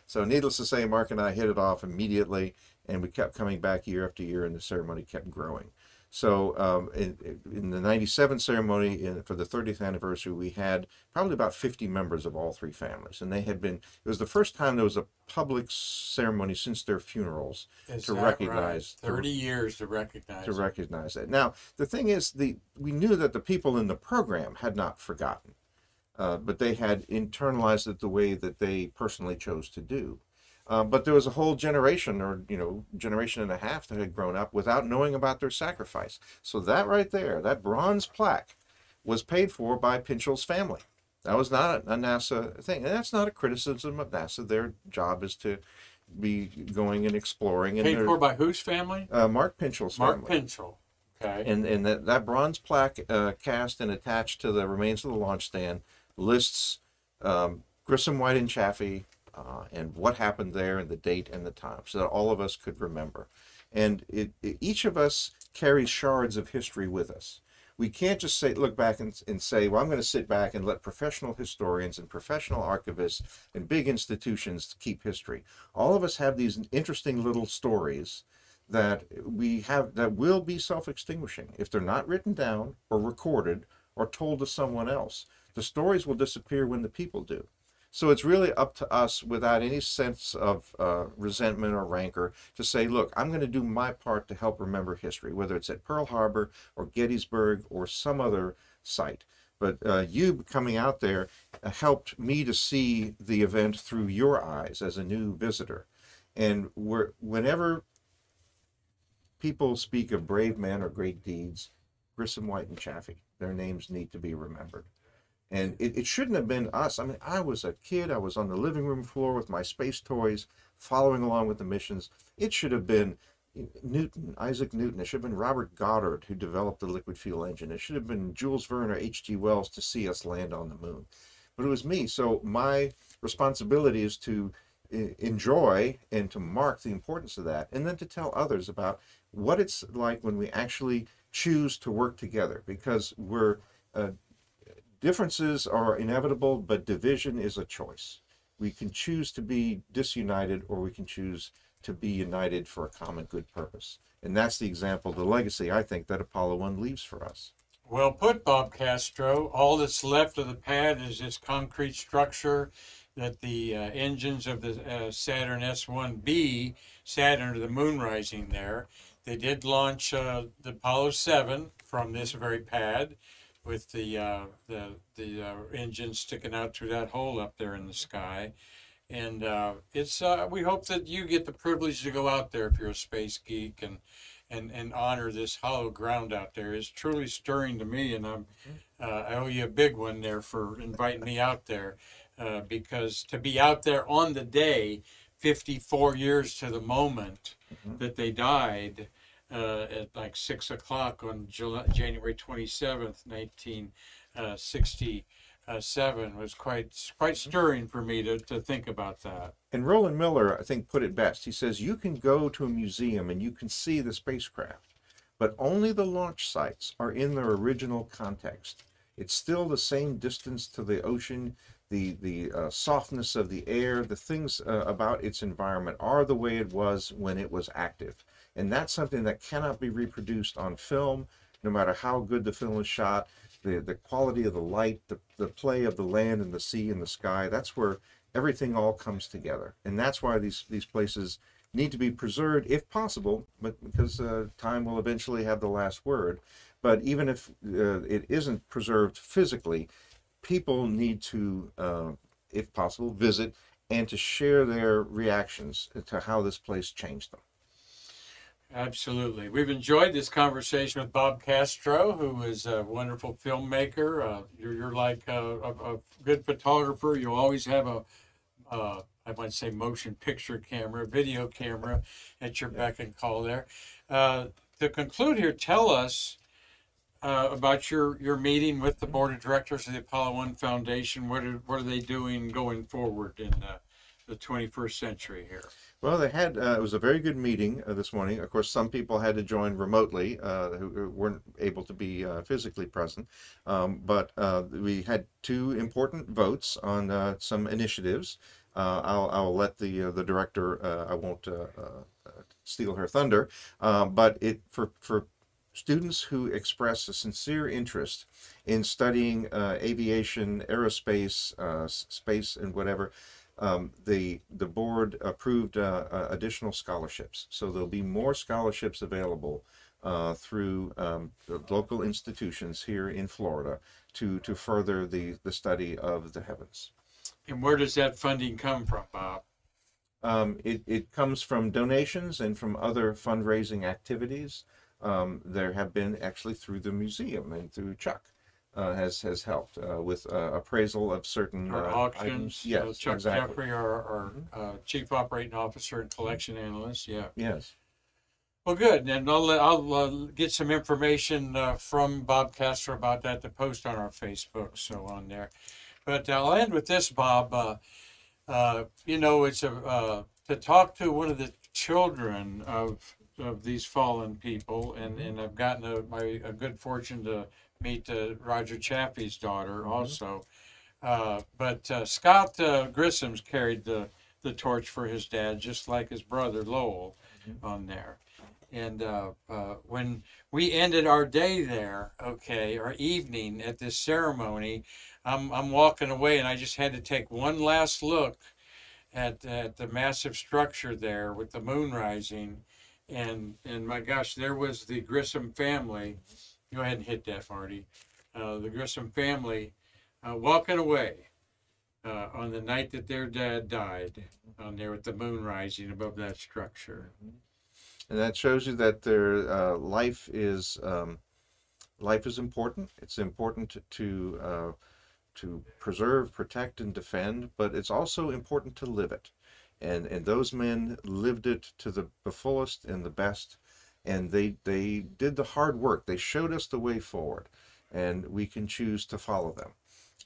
So, needless to say, Mark and I hit it off immediately, and we kept coming back year after year, and the ceremony kept growing. So, um, in, in the 97 ceremony in, for the 30th anniversary, we had probably about 50 members of all three families. And they had been, it was the first time there was a public ceremony since their funerals Is to right? recognize the- thirty years to recognize. to it. recognize that. Now, the thing is, the we knew that the people in the program had not forgotten, uh, but they had internalized it the way that they personally chose to do. Uh, but there was a whole generation, or you know, generation and a half, that had grown up without knowing about their sacrifice. So that right there, that bronze plaque, was paid for by Pinchel's family. That was not a, NASA thing, and that's not a criticism of NASA. Their job is to be going and exploring. And Paid for by whose family? uh, Mark Pinchel's Mark family. Pinchel. Okay. And and that, that bronze plaque uh, cast and attached to the remains of the launch stand lists um, Grissom, White, and Chaffee uh, and what happened there and the date and the time, so that all of us could remember. And it, it- each of us carries shards of history with us. We can't just say, look back and, and say, well, I'm going to sit back and let professional historians and professional archivists and big institutions keep history. All of us have these interesting little stories that we have that will be self-extinguishing if they're not written down or recorded or told to someone else. The stories will disappear when the people do. So it's really up to us, without any sense of uh, resentment or rancor, to say, look, I'm going to do my part to help remember history, whether it's at Pearl Harbor or Gettysburg or some other site. But uh, you coming out there uh, helped me to see the event through your eyes as a new visitor. And whenever people speak of brave men or great deeds, Grissom, White, and Chaffee, their names need to be remembered. And it, it shouldn't have been us. I mean, I was a kid. I was on the living room floor with my space toys, following along with the missions. It should have been Newton, Isaac Newton. It should have been Robert Goddard who developed the liquid fuel engine. It should have been Jules Verne or H.G. Wells to see us land on the moon. But it was me. So my responsibility is to e- enjoy and to mark the importance of that, and then to tell others about what it's like when we actually choose to work together because we're uh, differences are inevitable, but division is a choice. We can choose to be disunited or we can choose to be united for a common good purpose. And that's the example, the legacy I think that Apollo 1 leaves for us. Well put, Bob Castro. All that's left of the pad is this concrete structure that the uh, engines of the uh, Saturn S1B sat under the moon rising there. They did launch uh, the Apollo 7 from this very pad with the uh, the, the uh, engine sticking out through that hole up there in the sky. And uh, it's uh, we hope that you get the privilege to go out there if you're a space geek and and, and honor this hollow ground out there. It's truly stirring to me, and I'm uh, I owe you a big one there for inviting me out there uh, because to be out there on the day, 54 years to the moment that they died uh, at like six o'clock on July, January 27th, 1967 was quite quite stirring for me to, to think about that. And Roland Miller, I think, put it best. He says, You can go to a museum and you can see the spacecraft, but only the launch sites are in their original context. It's still the same distance to the ocean. The the the uh, softness of the air, the things uh, about its environment are the way it was when it was active, and that's something that cannot be reproduced on film, no matter how good the film is shot. The the quality of the light, the the play of the land and the sea and the sky. That's where everything all comes together, and that's why these these places need to be preserved if possible, but because uh, time will eventually have the last word. But even if uh, it isn't preserved physically, people need to, uh, if possible, visit and to share their reactions to how this place changed them. Absolutely. We've enjoyed this conversation with Bob Castro, who is a wonderful filmmaker. Uh, you're, you're like a, a, a good photographer. You always have a, uh, I might say, motion picture camera, video camera at your beck and call there. Uh, to conclude here, tell us uh, about your, your meeting with the board of directors of the Apollo One Foundation. What are, what are they doing going forward in uh, the 21st century here? Well, they had uh, it was a very good meeting uh, this morning. Of course, some people had to join remotely uh, who, weren't able to be uh, physically present, um, but uh, we had two important votes on uh, some initiatives. I'll, I'll let the the director. I won't steal her thunder, but it for for students who express a sincere interest in studying aviation, aerospace, space, and whatever um, the the board approved uh, uh, additional scholarships. So there'll be more scholarships available uh, through um, local institutions here in Florida to to further the the study of the heavens. And where does that funding come from, Bob? Um, it, it comes from donations and from other fundraising activities. Um, there have been actually through the museum and through Chuck uh, has has helped uh, with uh, appraisal of certain Our uh, auctions? items. Yes, Chuck exactly. Jeffrey, our, our uh, chief operating officer and collection analyst, yeah. Yes. Well, good. And I'll, I'll uh, get some information uh, from Bob Castro about that to post on our Facebook, so on there. But I'll end with this, Bob. Uh, uh, you know, it's a uh, to talk to one of the children of of these fallen people, and, and I've gotten a, my a good fortune to meet uh, Roger Chaffee's daughter also. Uh, but uh, Scott uh, Grissom's carried the the torch for his dad, just like his brother Lowell on there. And uh, uh, when we ended our day there, okay, our evening at this ceremony, I'm, I'm walking away and I just had to take one last look at, at the massive structure there with the moon rising. And, and my gosh, there was the Grissom family. Go ahead and hit that, Marty. Uh, the Grissom family uh, walking away uh, on the night that their dad died on there with the moon rising above that structure. and that shows you that their uh, life is um, life is important. It's important to to, uh, to preserve, protect, and defend, but it's also important to live it. And and those men lived it to the fullest and the best, and they they did the hard work. They showed us the way forward, and we can choose to follow them,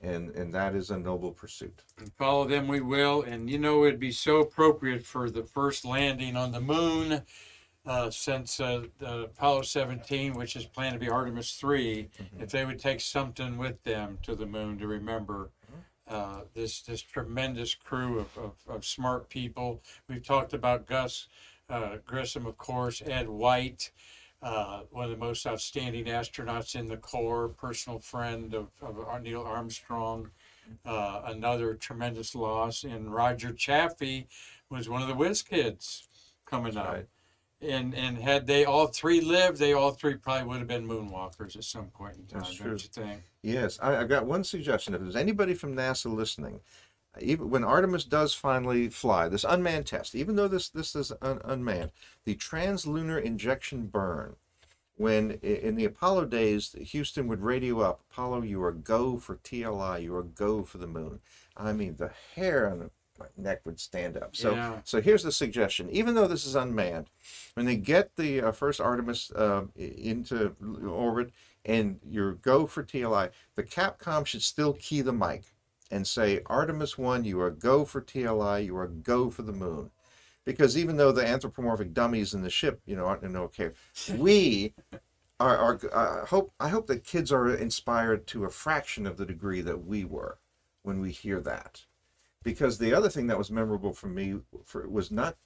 and and that is a noble pursuit. and follow them we will and you know it'd be so appropriate for the first landing on the moon uh, since uh, the apollo 17 which is planned to be artemis 3 if they would take something with them to the moon to remember uh, this this tremendous crew of, of, of smart people we've talked about gus uh, grissom of course ed white uh, one of the most outstanding astronauts in the corps personal friend of, of neil armstrong uh, another tremendous loss. And Roger Chaffee was one of the whiz kids coming That's up. right. And and had they all three lived, they all three probably would have been moonwalkers at some point in time, That's don't true. you think? Yes, I, I've got one suggestion. If there's anybody from NASA listening, even when Artemis does finally fly, this unmanned test, even though this this is un, unmanned, the translunar injection burn, when in the Apollo days, Houston would radio up, Apollo, you are go for TLI, you are go for the moon. I mean, the hair on my neck would stand up. So, Yeah. so here's the suggestion: even though this is unmanned, when they get the uh, first Artemis uh, into orbit and you go for TLI, the Capcom should still key the mic and say, Artemis 1, you are go for TLI, you are go for the moon. Because even though the anthropomorphic dummies in the ship, you know, aren't in no care, we are, are I hope I hope that kids are inspired to a fraction of the degree that we were when we hear that. Because the other thing that was memorable for me for, was not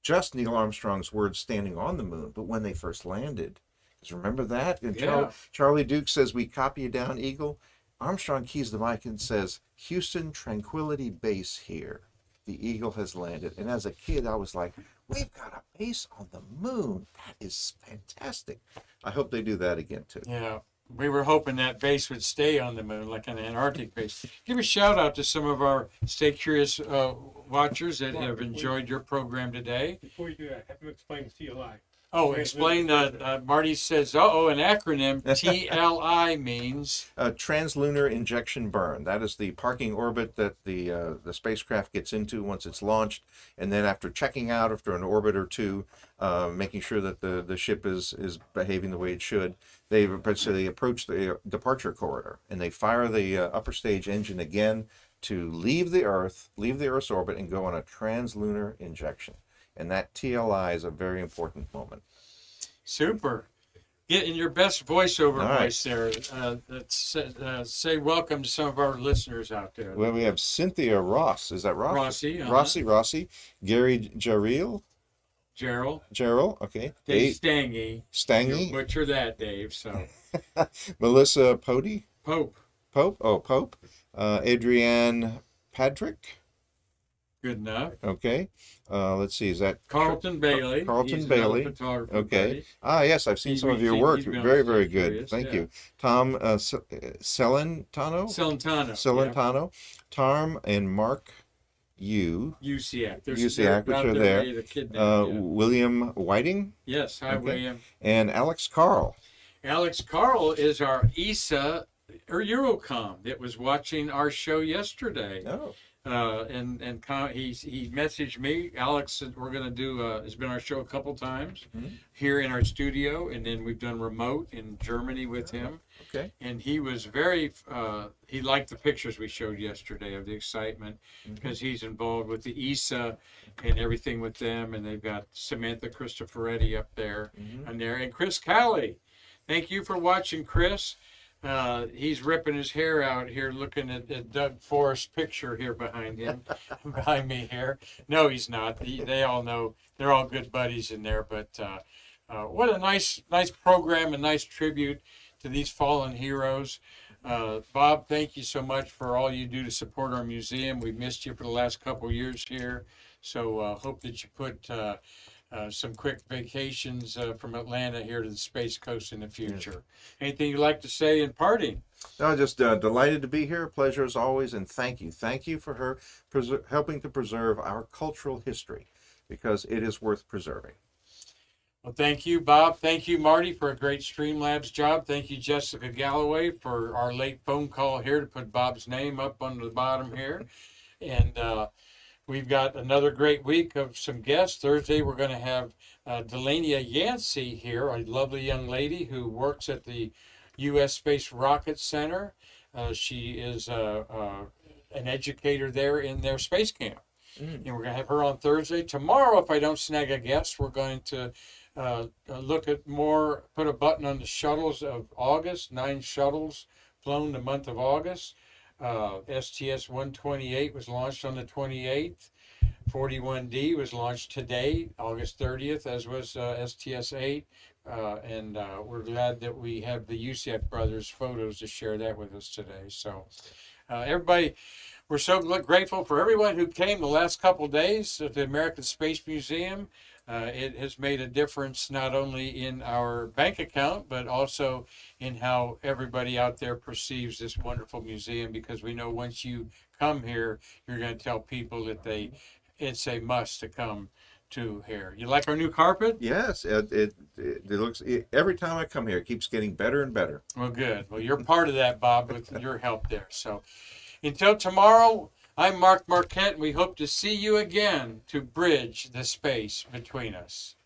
just Neil Armstrong's words standing on the moon, but when they first landed. 'Cause remember that? And Yeah. Charlie Duke says, We copy you down, Eagle. Armstrong keys the mic and says, Houston Tranquility Base here. The Eagle has landed. And as a kid, I was like, We've got a base on the moon. That is fantastic. I hope they do that again too. Yeah, we were hoping that base would stay on the moon, like an Antarctic base. Give a shout out to some of our Stay Curious uh, watchers that have enjoyed your program today. Before you do that, have them explain TLI. Oh, explain. Uh, uh, Marty says, "Uh oh, an acronym <laughs> TLI means." Uh, translunar injection burn. That is the parking orbit that the uh, the spacecraft gets into once it's launched, and then after checking out after an orbit or two, uh, making sure that the, the ship is is behaving the way it should. They so they approach the departure corridor and they fire the uh, upper stage engine again to leave the Earth, leave the Earth's orbit, and go on a translunar injection. And that TLI is a very important moment. Super. Get in your best voiceover All right. voice there. Uh, let's uh, say welcome to some of our listeners out there. Well, we have Cynthia Ross. Is that Ross? Rossi, uh-huh. Rossi, Rossi. Gary Jareel, Gerald, Gerald, okay. Dave Dave Stangy. You Stangy, butcher that, Dave. So <laughs> Melissa Pody, Pope, Pope, oh, Pope. Uh, Adrienne Patrick, good enough. okay. Uh, let's see, is that Carlton Bailey. Carlton He's Bailey. photographer Okay. buddy. Ah, yes, I've seen He's some of your work. he's been on Very, very good. Curious, Thank yeah. you. Tom uh, Ce- uh, Celentano, Celentano. yeah. Celentano, Tarm, and Mark Yu, Usiak. There's Usiak, which are there there. ready to kidnap uh, you. William Whiting, Yes, hi, okay. William. and Alex Carl. Alex Carl is our ESA or Eurocom that was watching our show yesterday. Oh, Uh, and and com- he he messaged me. Alex said we're gonna do. Uh, has been our show a couple times Mhm. here in our studio, and then we've done remote in Germany with him. okay. And he was very. Uh, he liked the pictures we showed yesterday of the excitement because he's involved with the ESA and everything with them, and they've got Samantha Cristoforetti up there Mhm. and there, and Chris Callie. Thank you for watching, Chris. Uh, he's ripping his hair out here, looking at, at Doug Forrest's picture here behind him, <laughs> behind me here. No, he's not. He, they all know they're all good buddies in there. But uh, uh, what a nice, nice program, a nice tribute to these fallen heroes. Uh, Bob, thank you so much for all you do to support our museum. We missed you for the last couple years here, so uh, hope that you put. Uh, some quick vacations uh, from Atlanta here to the Space Coast in the future. Anything you'd like to say in parting? No, just uh, delighted to be here. Pleasure as always, and thank you, thank you for her preser- helping to preserve our cultural history because it is worth preserving. Well, thank you, Bob. Thank you, Marty, for a great Streamlabs job. Thank you, Jessica Galloway, for our late phone call here to put Bob's name up on the bottom here. And uh, we've got another great week of some guests. Thursday, we're going to have uh, Delania Yancey here, a lovely young lady who works at the U.S. Space Rocket Center. Uh, she is uh, uh, an educator there in their space camp. Mm. And we're going to have her on Thursday. Tomorrow, if I don't snag a guest, we're going to uh, uh, look at more, put a button on the shuttles of August, nine shuttles flown the month of August. Uh, STS 128 was launched on the 28th. 41D was launched today, August 30th, as was uh, STS 8. Uh, and uh, we're glad that we have the UCF brothers photos to share that with us today. So, uh, everybody, we're so grateful for everyone who came the last couple days at the American Space Museum. Uh, it has made a difference not only in our bank account, but also in how everybody out there perceives this wonderful museum. Because we know once you come here, you're going to tell people that they it's a must to come to here. You like our new carpet? Yes, it, it, it, looks it, every time I come here, it keeps getting better and better. Well, good. Well, you're part of that, Bob, with your help there. So until tomorrow, I'm Mark Marquette, and we hope to see you again to bridge the space between us.